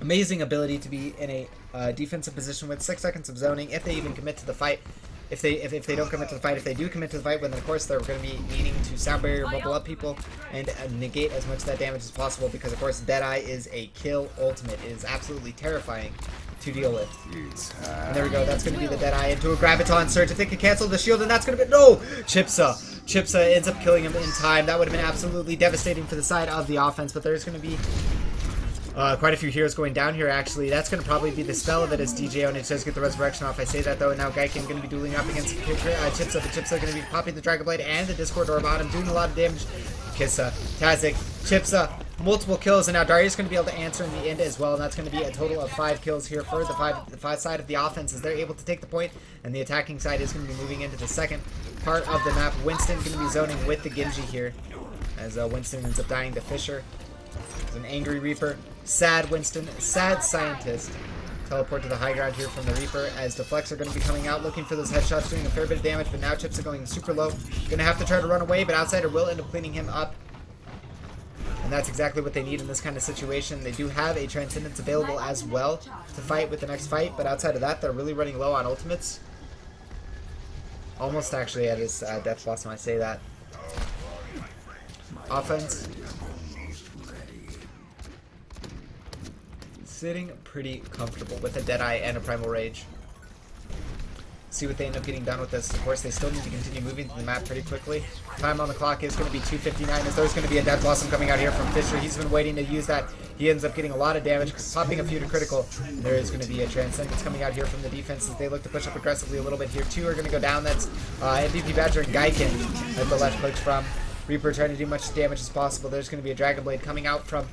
amazing ability to be in a uh, defensive position with six seconds of zoning if they even commit to the fight. If they if, if they don't commit to the fight, if they do commit to the fight, then of course they're going to be needing to sound barrier, bubble up people, and uh, negate as much of that damage as possible because of course Deadeye is a kill ultimate. It is absolutely terrifying to deal with. And there we go. That's going to be the Deadeye into a Graviton Surge. If they can cancel the shield, and that's going to be... No! Chipsa. Chipsa ends up killing him in time. That would have been absolutely devastating for the side of the offense, but there's going to be uh, quite a few heroes going down here, actually. That's going to probably be the spell of it as DJ Onage does get the Resurrection off. I say that, though, and now Gaiken going to be dueling up against uh, Chipsa. The Chipsa going to be popping the Dragon Blade and the Discord Orb on him, doing a lot of damage. Kissa, Tazik, Chipsa, multiple kills, and now Darius is going to be able to answer in the end as well, and that's going to be a total of five kills here for the five, the five side of the offense as they're able to take the point, and the attacking side is going to be moving into the second part of the map. Winston going to be zoning with the Genji here, as uh, Winston ends up dying to Fisher. It's an angry Reaper. Sad Winston, sad scientist. Teleport to the high ground here from the Reaper as Deflects are going to be coming out looking for those headshots, doing a fair bit of damage, but now Chipsa are going super low. Going to have to try to run away, but Outsider will end up cleaning him up and that's exactly what they need in this kind of situation. They do have a Transcendence available as well to fight with the next fight, but outside of that, they're really running low on ultimates. Almost actually at his uh, Death Blossom, I say that. Offense. Sitting pretty comfortable with a Deadeye and a Primal Rage see what they end up getting done with this. Of course, they still need to continue moving through the map pretty quickly. Time on the clock is going to be 2.59 as there's going to be a Death Blossom coming out here from Fisher. He's been waiting to use that. He ends up getting a lot of damage, popping a few to critical. There is going to be a Transcendence coming out here from the defense as they look to push up aggressively a little bit here. Two are going to go down. That's uh, MVP Badger and Gaiken that the left clicks from. Reaper trying to do much damage as possible. There's going to be a Dragon Blade coming out from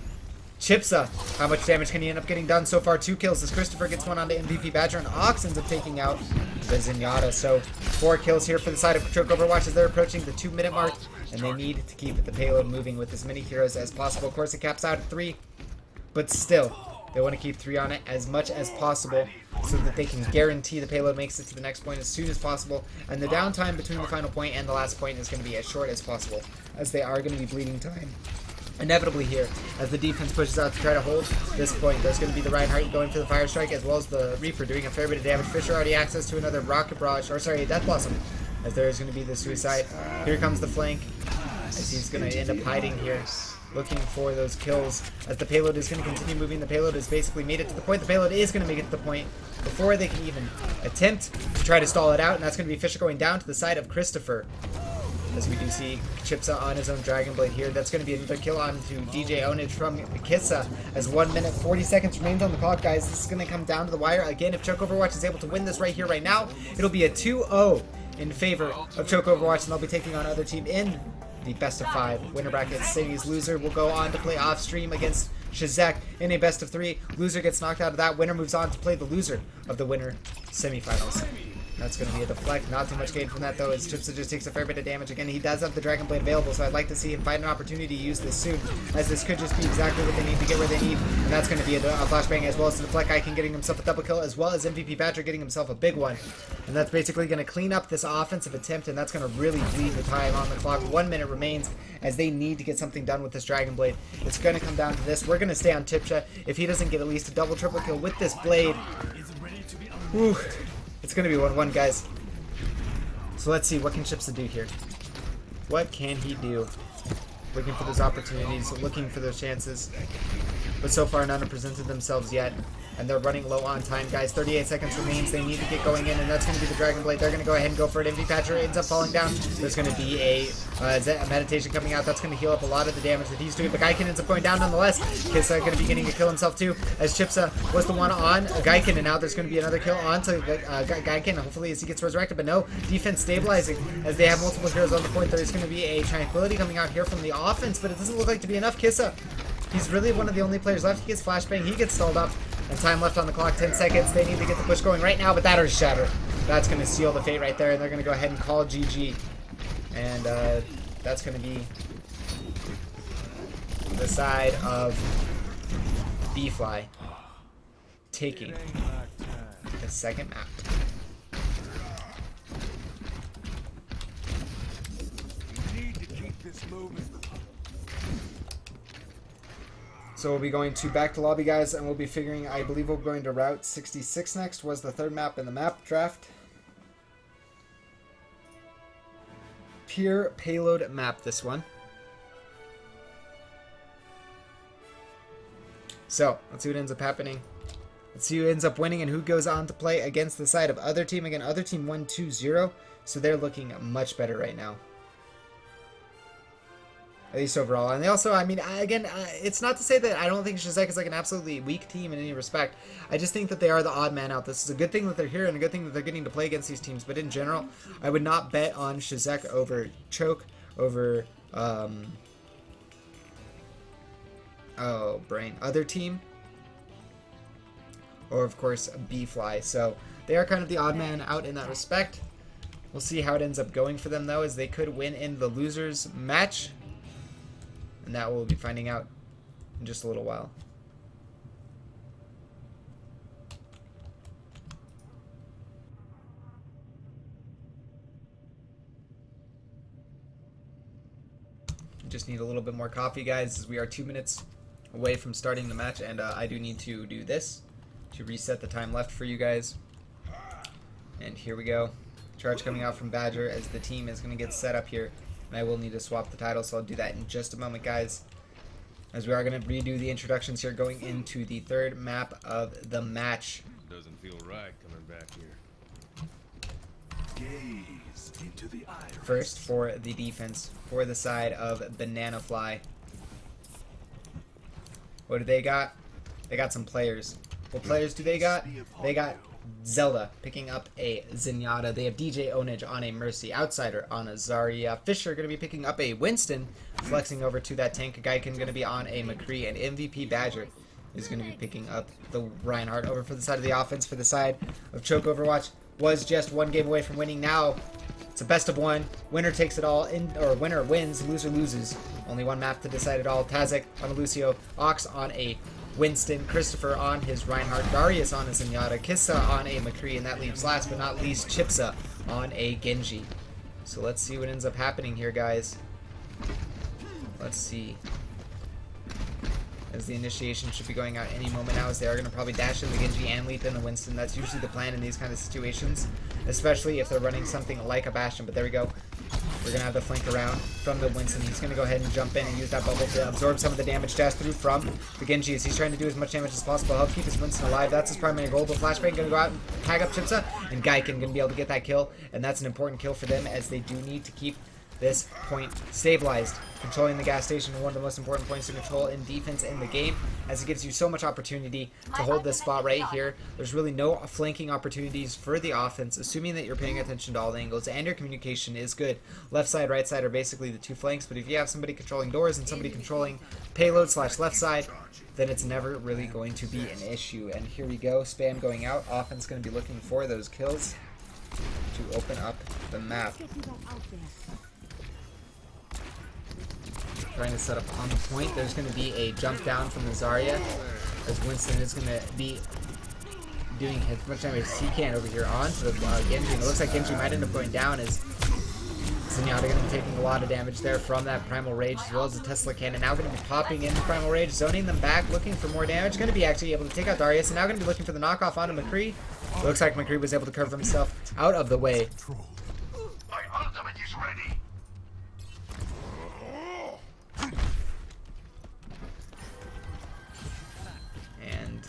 Chipsa. How much damage can he end up getting done so far? Two kills as Christopher gets one onto MVP Badger and Ox ends up taking out the Zenyatta. So four kills here for the side of Choke Overwatch as they're approaching the two minute mark and they need to keep the payload moving with as many heroes as possible. Of course, it caps out at three, but still, They want to keep three on it as much as possible so that they can guarantee the payload makes it to the next point as soon as possible. And the downtime between the final point and the last point is going to be as short as possible, as they are going to be bleeding time inevitably here as the defense pushes out to try to hold this point. There's going to be the Reinhardt going for the Fire Strike as well as the Reaper doing a fair bit of damage. Fisher already access to another Rocket Barrage, or sorry, Death Blossom, as there is going to be the Suicide. Here comes the flank as he's going to end up hiding here looking for those kills as the payload is going to continue moving. The payload has basically made it to the point. The payload is going to make it to the point before they can even attempt to try to stall it out, and that's going to be Fisher going down to the side of Christopher. As we do see Chipsa on his own Dragon Blade here. That's going to be another kill on to DJ Onage from Kissa as 1 minute 40 seconds remains on the clock, guys. This is going to come down to the wire. Again, if Choke Overwatch is able to win this right here, right now, it'll be a 2-0 in favor of Choke Overwatch, and they'll be taking on other team in the best of five winner bracket. City's loser will go on to play off stream against Shazak in a best of three. Loser gets knocked out of that. Winner moves on to play the loser of the winner semifinals. That's going to be a deflect. Not too much gain from that, though, as Chipsa just takes a fair bit of damage. Again, he does have the Dragon Blade available, so I'd like to see him find an opportunity to use this soon, as this could just be exactly what they need to get where they need, and that's going to be a, a flashbang as well as the deflect Icon getting himself a double kill, as well as MVP Badger getting himself a big one. And that's basically going to clean up this offensive attempt, and that's going to really bleed the time on the clock. One minute remains as they need to get something done with this Dragon Blade. It's going to come down to this. We're going to stay on Chipsa. If he doesn't get at least a double, triple kill with this blade, whew, it's to be 1-1, guys. So let's see, what can Chipsa do here? What can he do? Looking for those opportunities, looking for those chances. But so far, none have presented themselves yet and they're running low on time, guys. 38 seconds remains. They need to get going in, and that's going to be the Dragon Blade. They're going to go ahead and go for it. MVP Badger ends up falling down. There's going to be a, uh, a meditation coming out. That's going to heal up a lot of the damage that he's doing, but Gaiken ends up going down nonetheless. Kissa going to be getting a kill himself too, as Chipsa was the one on Gaiken, and now there's going to be another kill on to uh, Gaiken, hopefully as he gets resurrected, but no, defense stabilizing as they have multiple heroes on the point. There is going to be a tranquility coming out here from the offense, but it doesn't look like to be enough. Kissa He's really one of the only players left. He gets flashbang. He gets stalled up. And time left on the clock, 10 seconds. They need to get the push going right now, but that is Shatter. That's going to seal the fate right there, and they're going to go ahead and call GG. And uh, that's going to be the side of B-Fly taking the second map. Need to keep this moving. So we'll be going to back to lobby, guys, and we'll be figuring, I believe we're going to Route 66 next, was the third map in the map draft. Pure payload map, this one. So, let's see what ends up happening. Let's see who ends up winning and who goes on to play against the side of other team. Again, other team 1-2-0, so they're looking much better right now at least overall. And they also, I mean, again, it's not to say that I don't think Shazek is like an absolutely weak team in any respect. I just think that they are the odd man out. This is a good thing that they're here and a good thing that they're getting to play against these teams. But in general, I would not bet on Shazek over Choke, over, um, oh, brain, other team, or of course, B-Fly. So they are kind of the odd man out in that respect. We'll see how it ends up going for them, though, as they could win in the losers match and that we'll be finding out in just a little while. Just need a little bit more coffee, guys, as we are two minutes away from starting the match, and uh, I do need to do this to reset the time left for you guys. And here we go. Charge coming out from Badger as the team is going to get set up here. And I will need to swap the title, so I'll do that in just a moment, guys. As we are going to redo the introductions here, going into the third map of the match. Doesn't feel right coming back here. Gaze into the iris. First for the defense, for the side of Banana Fly. What do they got? They got some players. What players do they got? They got Zelda picking up a Zenyatta. They have DJ Onage on a Mercy. Outsider on a Zarya. Fisher going to be picking up a Winston, flexing over to that tank. Gaiken going to be on a McCree. And MVP Badger is going to be picking up the Reinhardt over for the side of the offense. For the side of Choke Overwatch was just one game away from winning. Now It's a best of one. Winner takes it all, in or winner wins, loser loses. Only one map to decide it all. Tazik on a Lucio, Ox on a Winston, Christopher on his Reinhardt, Darius on a Zenyatta, Kissa on a McCree, and that leaves last but not least Chipsa on a Genji. So let's see what ends up happening here, guys. Let's see. As the initiation should be going out any moment now, as they are going to probably dash in the Genji and leap in the Winston. That's usually the plan in these kind of situations, especially if they're running something like a Bastion. But there we go. We're going to have the flank around from the Winston. He's going to go ahead and jump in and use that bubble to absorb some of the damage dash through from the Genji as he's trying to do as much damage as possible. Help keep his Winston alive. That's his primary goal. But Flashbang going to go out and tag up Chipsa, and Gaiken going to be able to get that kill. And that's an important kill for them as they do need to keep this point stabilized. Controlling the gas station is one of the most important points to control in defense in the game, as it gives you so much opportunity to hold this spot right here. There's really no flanking opportunities for the offense, assuming that you're paying attention to all the angles and your communication is good. Left side, right side are basically the two flanks, but if you have somebody controlling doors and somebody controlling payload slash left side, then it's never really going to be an issue. And here we go, spam going out. Offense going to be looking for those kills to open up the map. Trying to set up on the point. There's going to be a jump down from the Zarya as Winston is going to be doing as much damage as he can over here onto the uh, Genji. And it looks like Genji might end up going down as Zenyatta going to be taking a lot of damage there from that Primal Rage as well as the Tesla Cannon. Now going to be popping into Primal Rage, zoning them back, looking for more damage. Going to be actually able to take out Darius and now going to be looking for the knockoff onto McCree. looks like McCree was able to curve himself out of the way. My ultimate is ready. And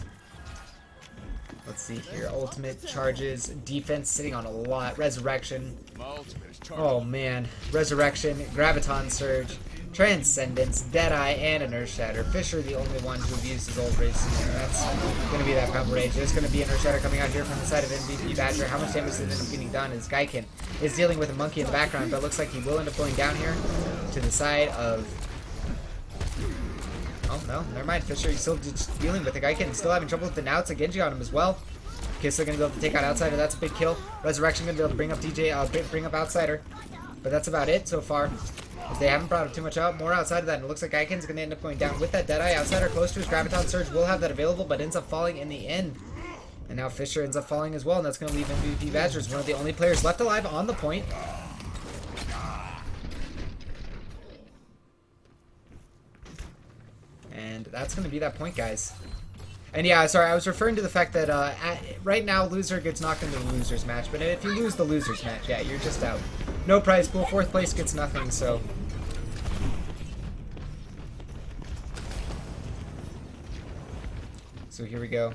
let's see here. Ultimate charges, defense sitting on a lot. Resurrection. Is. Oh man. Resurrection, Graviton Surge, Transcendence, Deadeye, and an Earth Shatter. Fisher the only one who used his old race. And that's going to be that Power Rage. There's going to be an Earth Shatter coming out here from the side of MVP Badger. How much damage did end up getting done is Gaiken is dealing with a monkey in the background, but looks like he will end up going down here to the side of Oh, no. Never mind. Fisher, he's still dealing with the Gaiken. Still having trouble with the Now. It's a Genji on him as well. Kissa going to be able to take out Outsider. That's a big kill. Resurrection going to be able to bring up DJ, uh, bring- up Outsider. But that's about it so far. As they haven't brought up too much out. More outside of that. And it looks like Gaiken's going to end up going down with that Deadeye. Outsider close to his Graviton Surge will have that available, but ends up falling in the end. And now Fisher ends up falling as well, and that's going to leave MVP Badgers one of the only players left alive on the point. And that's going to be that point, guys. And yeah, sorry, I was referring to the fact that uh, at, right now loser gets knocked into the losers match, but if you lose the losers match, yeah, you're just out. No prize pool, fourth place gets nothing, so. So here we go.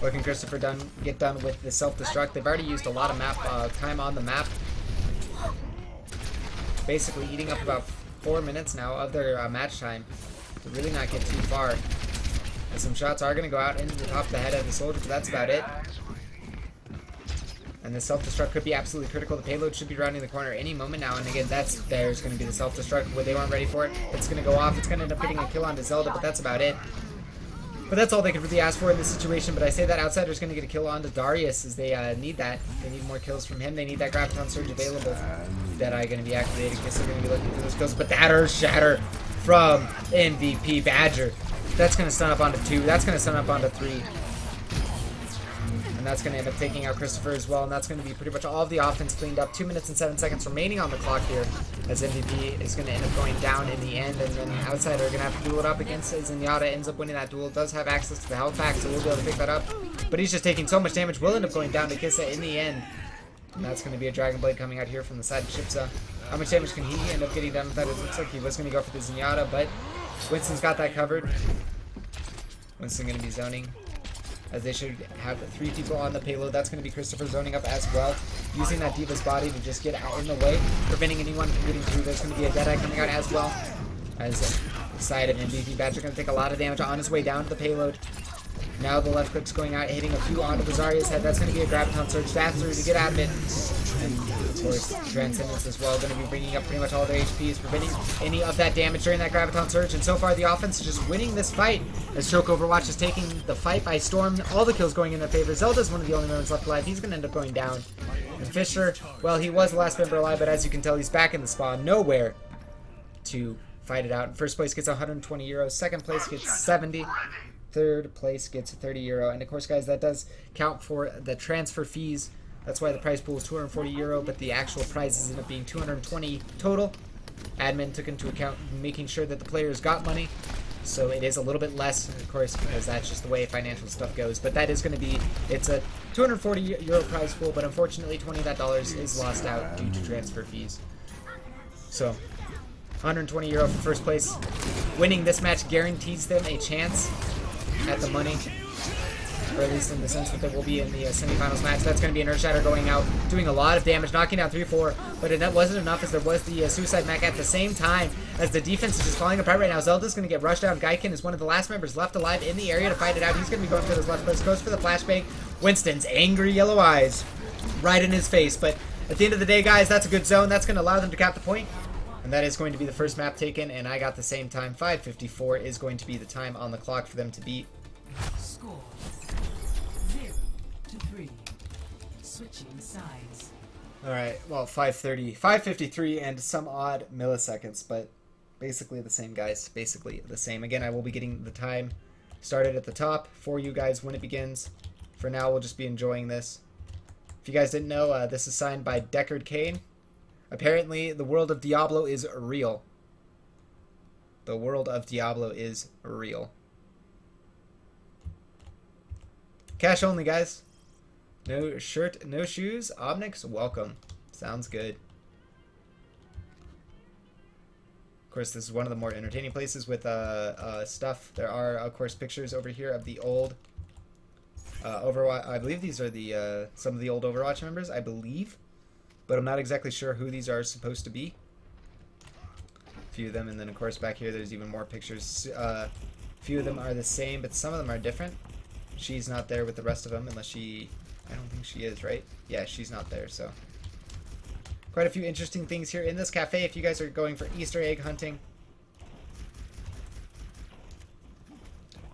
What can Christopher done get done with the self-destruct? They've already used a lot of map uh, time on the map. Basically eating up about four minutes now of their uh, match time to really not get too far. And some shots are going to go out into the top of the head of the soldier, but that's about it. And the self-destruct could be absolutely critical. The payload should be rounding the corner any moment now. And again, that's there's going to be the self-destruct where they weren't ready for it. It's going to go off. It's going to end up getting a kill onto Zelda, but that's about it. But that's all they could really ask for in this situation. But I say that Outsider's going to get a kill onto Darius as they uh, need that. They need more kills from him. They need that Graviton Surge available. Deadeye going to be activated. Guess they're going to be looking for those kills. But that Earth Shatter from MVP Badger. That's going to stun up onto two. That's going to stun up onto three. And that's going to end up taking out Christopher as well. And that's going to be pretty much all of the offense cleaned up. Two minutes and seven seconds remaining on the clock here. As MVP is going to end up going down in the end. And then Outsider are going to have to duel it up against it. Zenyatta ends up winning that duel. Does have access to the health pack, so we'll be able to pick that up. But he's just taking so much damage. Will end up going down to Kissa in the end. And that's going to be a Dragon Blade coming out here from the side of Chipsa. How much damage can he end up getting done with that? It looks like he was going to go for the Zenyatta, but Winston's got that covered. Winston going to be zoning. As they should have three people on the payload. That's going to be Christopher zoning up as well. Using that D.Va's body to just get out in the way. Preventing anyone from getting through. There's going to be a Deadeye coming out as well. As the side of MVP Badger going to take a lot of damage on his way down to the payload. Now the left click's going out, hitting a few onto Bazaria's head. That's going to be a Graviton Surge. Through to get out of it. And, of course, Transcendence as well. Going to be bringing up pretty much all their HPs, preventing any of that damage during that Graviton Surge. And so far, the offense is just winning this fight as Choke Overwatch is taking the fight by storm. All the kills going in their favor. Zelda's one of the only members left alive. He's going to end up going down. And Fisher, well, he was the last member alive, but as you can tell, he's back in the spawn. Nowhere to fight it out. First place gets 120 euros. Second place gets 70. Third place gets 30 euro. And of course, guys, that does count for the transfer fees. That's why the prize pool is 240 euro, but the actual prizes end up being 220 total. Admin took into account making sure that the players got money. So it is a little bit less, of course, because that's just the way financial stuff goes. But that is going to be, it's a 240 euro prize pool, but unfortunately 20 of that dollars is lost out due to transfer fees. So 120 euro for first place. Winning this match guarantees them a chance at the money or at least in the sense that they will be in the uh, semifinals match. That's going to be an Earthshatter going out, doing a lot of damage, knocking down 3-4, but it wasn't enough as there was the uh, Suicide Mech at the same time as the defense is just falling apart right now. Zelda's going to get rushed down. Gaiken is one of the last members left alive in the area to fight it out. He's going to be going for those left clicks, goes for the flashbang. Winston's angry yellow eyes right in his face, but at the end of the day, guys, that's a good zone. That's going to allow them to cap the point. And that is going to be the first map taken, and I got the same time. 5.54 is going to be the time on the clock for them to beat. Score zero to three. Switching sides. All right, well, 530, 553 and some odd milliseconds, but basically the same, guys. Basically the same. Again, I will be getting the time started at the top for you guys when it begins. For now, we'll just be enjoying this. If you guys didn't know, uh, this is signed by Deckard Cain. Apparently, the world of Diablo is real. The world of Diablo is real. Cash only, guys. No shirt, no shoes. Omnics, welcome. Sounds good. Of course, this is one of the more entertaining places with uh, uh, stuff. There are, of course, pictures over here of the old uh, Overwatch. I believe these are the uh, some of the old Overwatch members. I believe, but I'm not exactly sure who these are supposed to be. A few of them, and then of course back here, there's even more pictures. Uh, a few of them are the same, but some of them are different. She's not there with the rest of them unless she... I don't think she is, right? Yeah, she's not there, so... Quite a few interesting things here in this cafe if you guys are going for Easter egg hunting.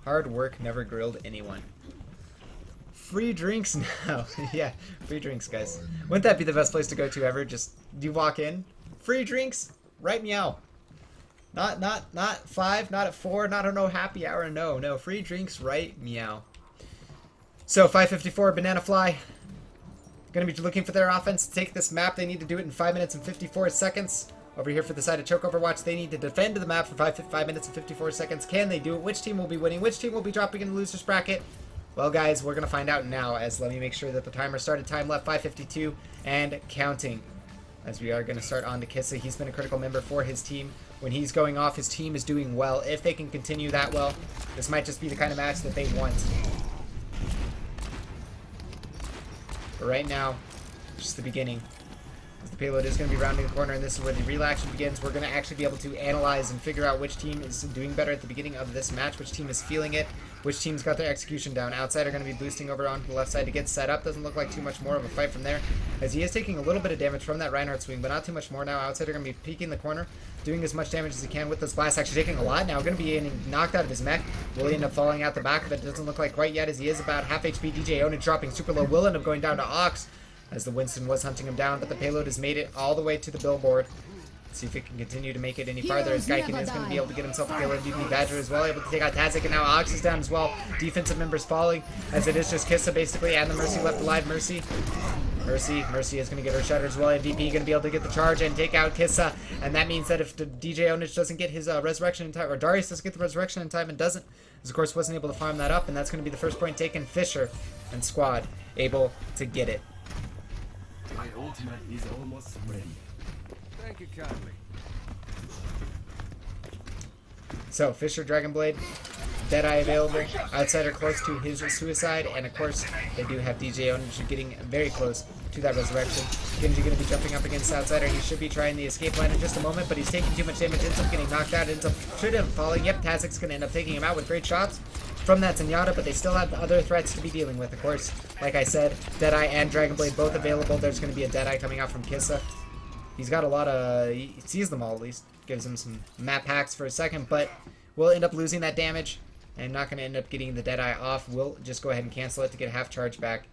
Hard work never grilled anyone. Free drinks now. yeah, free drinks, guys. Wouldn't that be the best place to go to ever? Just, you walk in, free drinks, right meow. Not, not, not five, not at four, not a no happy hour, no, no, free drinks, right meow. So 554 Banana Fly. Going to be looking for their offense to take this map. They need to do it in 5 minutes and 54 seconds. Over here for the side of Choke Overwatch, they need to defend the map for 5, 5 minutes and 54 seconds. Can they do it? Which team will be winning? Which team will be dropping in the loser's bracket? Well, guys, we're going to find out now as let me make sure that the timer started. Time left 552 and counting. As we are going to start on to Kissa. He's been a critical member for his team. When he's going off, his team is doing well. If they can continue that well, this might just be the kind of match that they want. But right now, just the beginning. Payload is going to be rounding the corner, and this is where the real action begins. We're going to actually be able to analyze and figure out which team is doing better at the beginning of this match, which team is feeling it, which team's got their execution down. Outsider are going to be boosting over onto the left side to get set up. Doesn't look like too much more of a fight from there, as he is taking a little bit of damage from that Reinhardt swing, but not too much more now. Outsider are going to be peeking the corner, doing as much damage as he can with this blast. Actually taking a lot now. Going to be getting knocked out of his mech. Will he end up falling out the back, but it doesn't look like quite yet, as he is about half HP. DJ Onage dropping super low. Will end up going down to Ox as the Winston was hunting him down, but the payload has made it all the way to the billboard. Let's see if it can continue to make it any farther as Gaiken is going to be able to get himself a kill. DB Badger as well, able to take out Tazik, and now Ox is down as well. Defensive members falling, as it is just Kissa basically, and the Mercy left alive. Mercy Mercy, Mercy is going to get her shutter as well. MVP going to be able to get the charge and take out Kissa. And that means that if the DJ Onage doesn't get his uh, resurrection in time, or Darius doesn't get the resurrection in time and doesn't, as of course wasn't able to farm that up, and that's going to be the first point taken. Fisher and squad able to get it. My ultimate is almost ready. Thank you kindly. So, Fisher Dragonblade, Deadeye available, Outsider close to his suicide, and of course, they do have DJ Onage getting very close to that resurrection. Genji going to be jumping up against Outsider. He should be trying the escape line in just a moment, but he's taking too much damage. Ends up getting knocked out. Ends up should have falling. Yep, Tazik's going to end up taking him out with great shots from that Zenyatta, but they still have other threats to be dealing with. Of course, like I said, Deadeye and Dragonblade both available. There's going to be a Deadeye coming out from Kissa. He's got a lot of... He sees them all, at least. Gives him some map hacks for a second, but we'll end up losing that damage. And not going to end up getting the Deadeye off. We'll just go ahead and cancel it to get half charge back.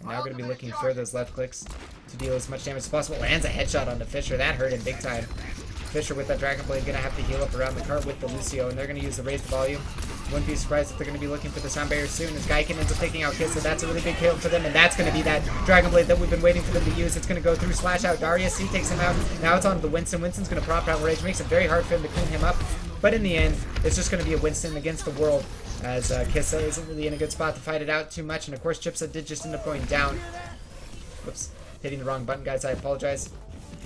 And now we're going to be looking for those left clicks to deal as much damage as possible. Lands a headshot onto Fisher. That hurt him big time. Fisher with that Dragon Blade going to have to heal up around the cart with the Lucio, and they're going to use the raised volume. Wouldn't be surprised if they're going to be looking for the sound barrier soon as Gaiken ends up taking out Kissa, so that's a really big kill for them, and that's going to be that Dragon Blade that we've been waiting for them to use. It's going to go through, slash out Darius, he takes him out. Now it's on the Winston. Winston's going to prop out Rage, makes it very hard for him to clean him up, but in the end, it's just going to be a Winston against the world as uh, Kissa isn't really in a good spot to fight it out too much, and of course Chipsa did just end up going down. Whoops, hitting the wrong button, guys, I apologize.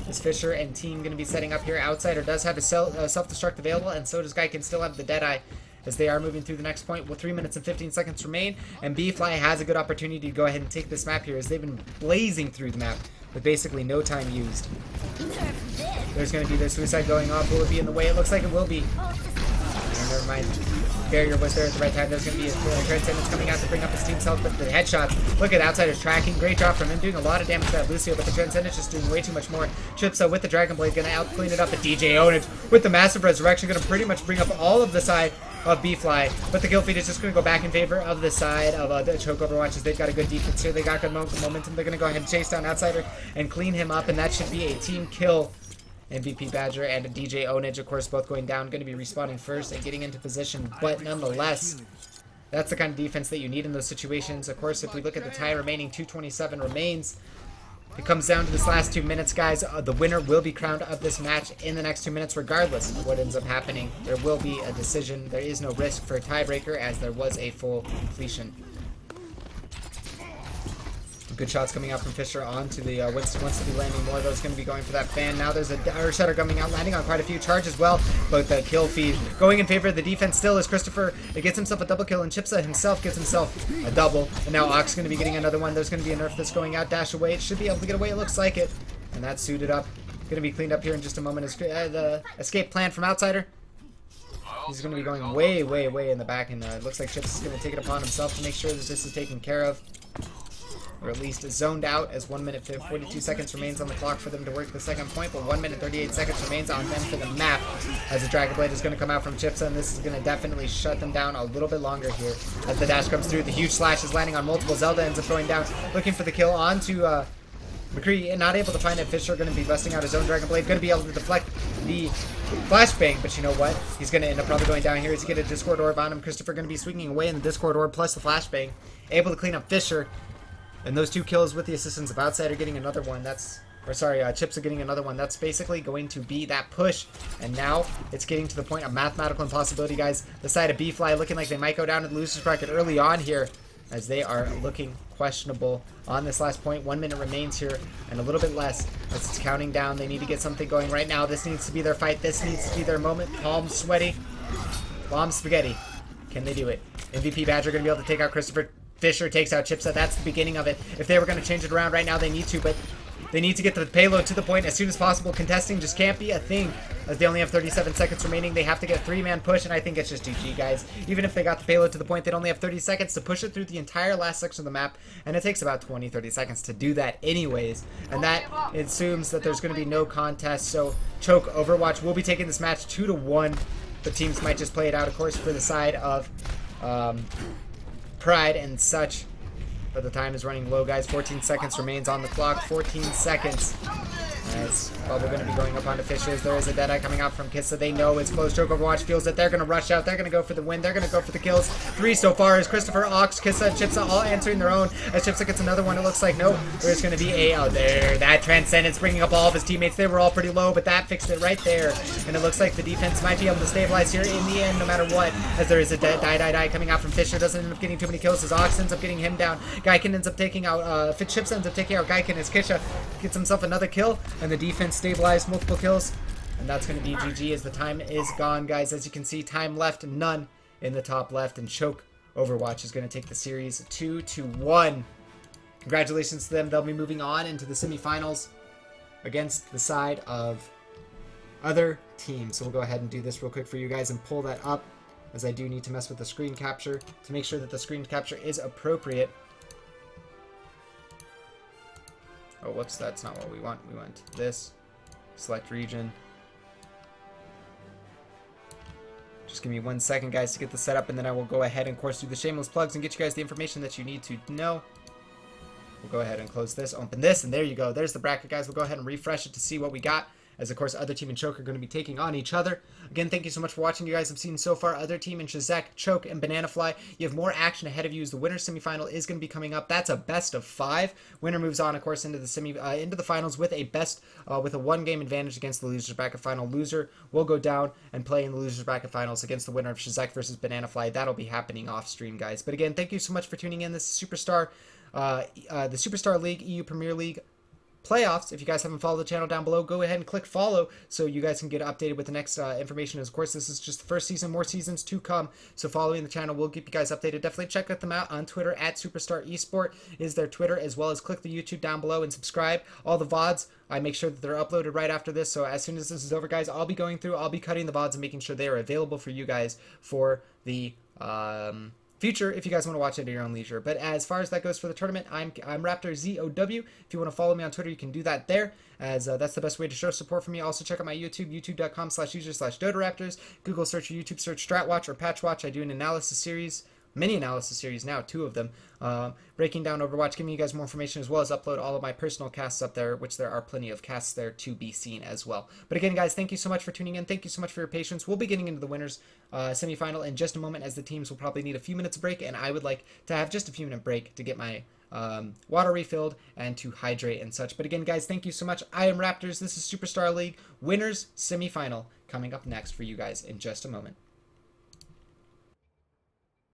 Is Fisher and team going to be setting up here? Outsider does have a uh, self-destruct available, and so does Gaiken still have the Deadeye as they are moving through the next point. Well, 3 minutes and 15 seconds remain, and B-Fly has a good opportunity to go ahead and take this map here as they've been blazing through the map with basically no time used. There's going to be the suicide going off. Will it be in the way? It looks like it will be. Oh, never mind barrier was there at the right time. There's going to be a Transcendence coming out to bring up his team's health, but the headshots. Look at Outsider's tracking. Great job from him, doing a lot of damage to that Lucio, but the Transcendence just doing way too much more. Chipsa with the Dragon Blade, going to out clean it up. at DJ Onage with the Massive Resurrection, going to pretty much bring up all of the side of B-Fly, but the kill feed is just going to go back in favor of the side of uh, the Choke Overwatches. They've got a good defense here. They got good momentum. They're going to go ahead and chase down Outsider and clean him up, and that should be a team kill MVP Badger and DJ Onage, of course, both going down, going to be respawning first and getting into position. But nonetheless, that's the kind of defense that you need in those situations. Of course, if we look at the tie remaining, 227 remains. It comes down to this last two minutes, guys. Uh, the winner will be crowned of this match in the next two minutes, regardless of what ends up happening. There will be a decision. There is no risk for a tiebreaker, as there was a full completion. Good shots coming out from Fisher onto the uh, Winston wants to be landing more of those going to be going for that fan. Now there's a Dire Shutter coming out, landing on quite a few charges as well, but the kill feed going in favor of the defense still is Christopher. It gets himself a double kill, and Chipsa himself gets himself a double. And now Ox is going to be getting another one. There's going to be a nerf that's going out. Dash away. It should be able to get away. It looks like it. And that's suited up. Going to be cleaned up here in just a moment. Uh, the escape plan from Outsider. He's going to be going way, way, way in the back, and uh, it looks like Chipsa is going to take it upon himself to make sure that this is taken care of or at least zoned out as 1 minute 42 seconds remains on the clock for them to work the second point, but 1 minute 38 seconds remains on them for the map as the Dragon Blade is going to come out from Chipsa, and this is going to definitely shut them down a little bit longer here as the dash comes through. The huge slash is landing on multiple. Zelda ends up going down, looking for the kill onto uh, McCree, and not able to find it. Fisher going to be busting out his own Dragon Blade, going to be able to deflect the flashbang, but you know what? He's going to end up probably going down here as he get a Discord Orb on him. Christopher going to be swinging away in the Discord Orb plus the flashbang, able to clean up Fisher, and those two kills with the assistance of Outsider getting another one, that's... Or sorry, uh, Chipsa are getting another one. That's basically going to be that push. And now it's getting to the point of mathematical impossibility, guys. The side of B-Fly looking like they might go down to the loser's bracket early on here as they are looking questionable on this last point. One minute remains here and a little bit less as it's counting down. They need to get something going right now. This needs to be their fight. This needs to be their moment. Palm sweaty. Bomb spaghetti. Can they do it? MVP Badger going to be able to take out Christopher Fisher takes out Chipsa. That's the beginning of it. If they were going to change it around right now, they need to, but they need to get the payload to the point as soon as possible. Contesting just can't be a thing, as they only have 37 seconds remaining. They have to get a three-man push, and I think it's just GG, guys. Even if they got the payload to the point, they'd only have 30 seconds to push it through the entire last section of the map, and it takes about 20, 30 seconds to do that anyways. And that assumes that there's going to be no contest, so Choke Overwatch will be taking this match 2 to one. The teams might just play it out, of course, for the side of... Um, pride and such. But the time is running low, guys. 14 seconds remains on the clock. 14 seconds. As Bubble going to be going up onto Fishers. There is a Deadeye coming out from Kissa. They know it's close. Choke Overwatch feels that they're going to rush out. They're going to go for the win. They're going to go for the kills. Three so far is Christopher, Ox, Kissa, and Chipsa all answering their own. As Chipsa gets another one, it looks like no. There's going to be a, out there. That Transcendence bringing up all of his teammates. They were all pretty low, but that fixed it right there. And it looks like the defense might be able to stabilize here in the end, no matter what. As there is a die, die, die, coming out from Fisher. Doesn't end up getting too many kills. As Ox ends up getting him down. Gaiken ends up taking out, uh, Chipsa ends up taking out Gaiken as Kissa gets himself another kill. And the defense stabilizes multiple kills. And that's going to be GG as the time is gone, guys. As you can see, time left, none in the top left. And Choke Overwatch is going to take the series 2 to 1. Congratulations to them. They'll be moving on into the semifinals against the side of other teams. So we'll go ahead and do this real quick for you guys and pull that up as I do need to mess with the screen capture to make sure that the screen capture is appropriate. Oh, whoops, that's not what we want. We want this select region. Just give me one second, guys, to get this set up, and then I will go ahead and, of course, do the shameless plugs and get you guys the information that you need to know. We'll go ahead and close this, open this, and there you go. There's the bracket, guys. We'll go ahead and refresh it to see what we got as of course other team and Choke are going to be taking on each other. Again, thank you so much for watching. You guys have seen so far other team and Shazak, Choke, and Banana Fly. You have more action ahead of you as the winner semifinal is going to be coming up. That's a best of five. Winner moves on, of course, into the semi uh, into the finals with a best uh, with a one game advantage against the losers bracket final. Loser will go down and play in the losers bracket finals against the winner of Shazak versus Banana Fly. That'll be happening off stream, guys. But again, thank you so much for tuning in. This is Superstar. Uh, uh, the Superstar League, EU Premier League playoffs. If you guys haven't followed the channel down below, go ahead and click follow so you guys can get updated with the next uh, information. Of course, this is just the first season, more seasons to come. So following the channel will keep you guys updated. Definitely check them out on Twitter at Superstar Esport is their Twitter, as well as click the YouTube down below and subscribe. All the VODs, I make sure that they're uploaded right after this. So as soon as this is over, guys, I'll be going through, I'll be cutting the VODs and making sure they are available for you guys for the um, future if you guys want to watch it at your own leisure. But as far as that goes for the tournament, I'm I'm Raptor ZOW. If you want to follow me on Twitter, you can do that there, as uh, that's the best way to show support for me. Also check out my YouTube, youtube.com slash user slash RaptorZ. Google search or YouTube search Stratwatch or Patchwatch. I do an analysis series mini analysis series now, two of them, uh, breaking down Overwatch, giving you guys more information as well as upload all of my personal casts up there, which there are plenty of casts there to be seen as well. But again, guys, thank you so much for tuning in. Thank you so much for your patience. We'll be getting into the winners uh, semifinal in just a moment, as the teams will probably need a few minutes break, and I would like to have just a few minute break to get my um, water refilled and to hydrate and such. But again, guys, thank you so much. I am RaptorZ. This is Superstar League winners semifinal coming up next for you guys in just a moment.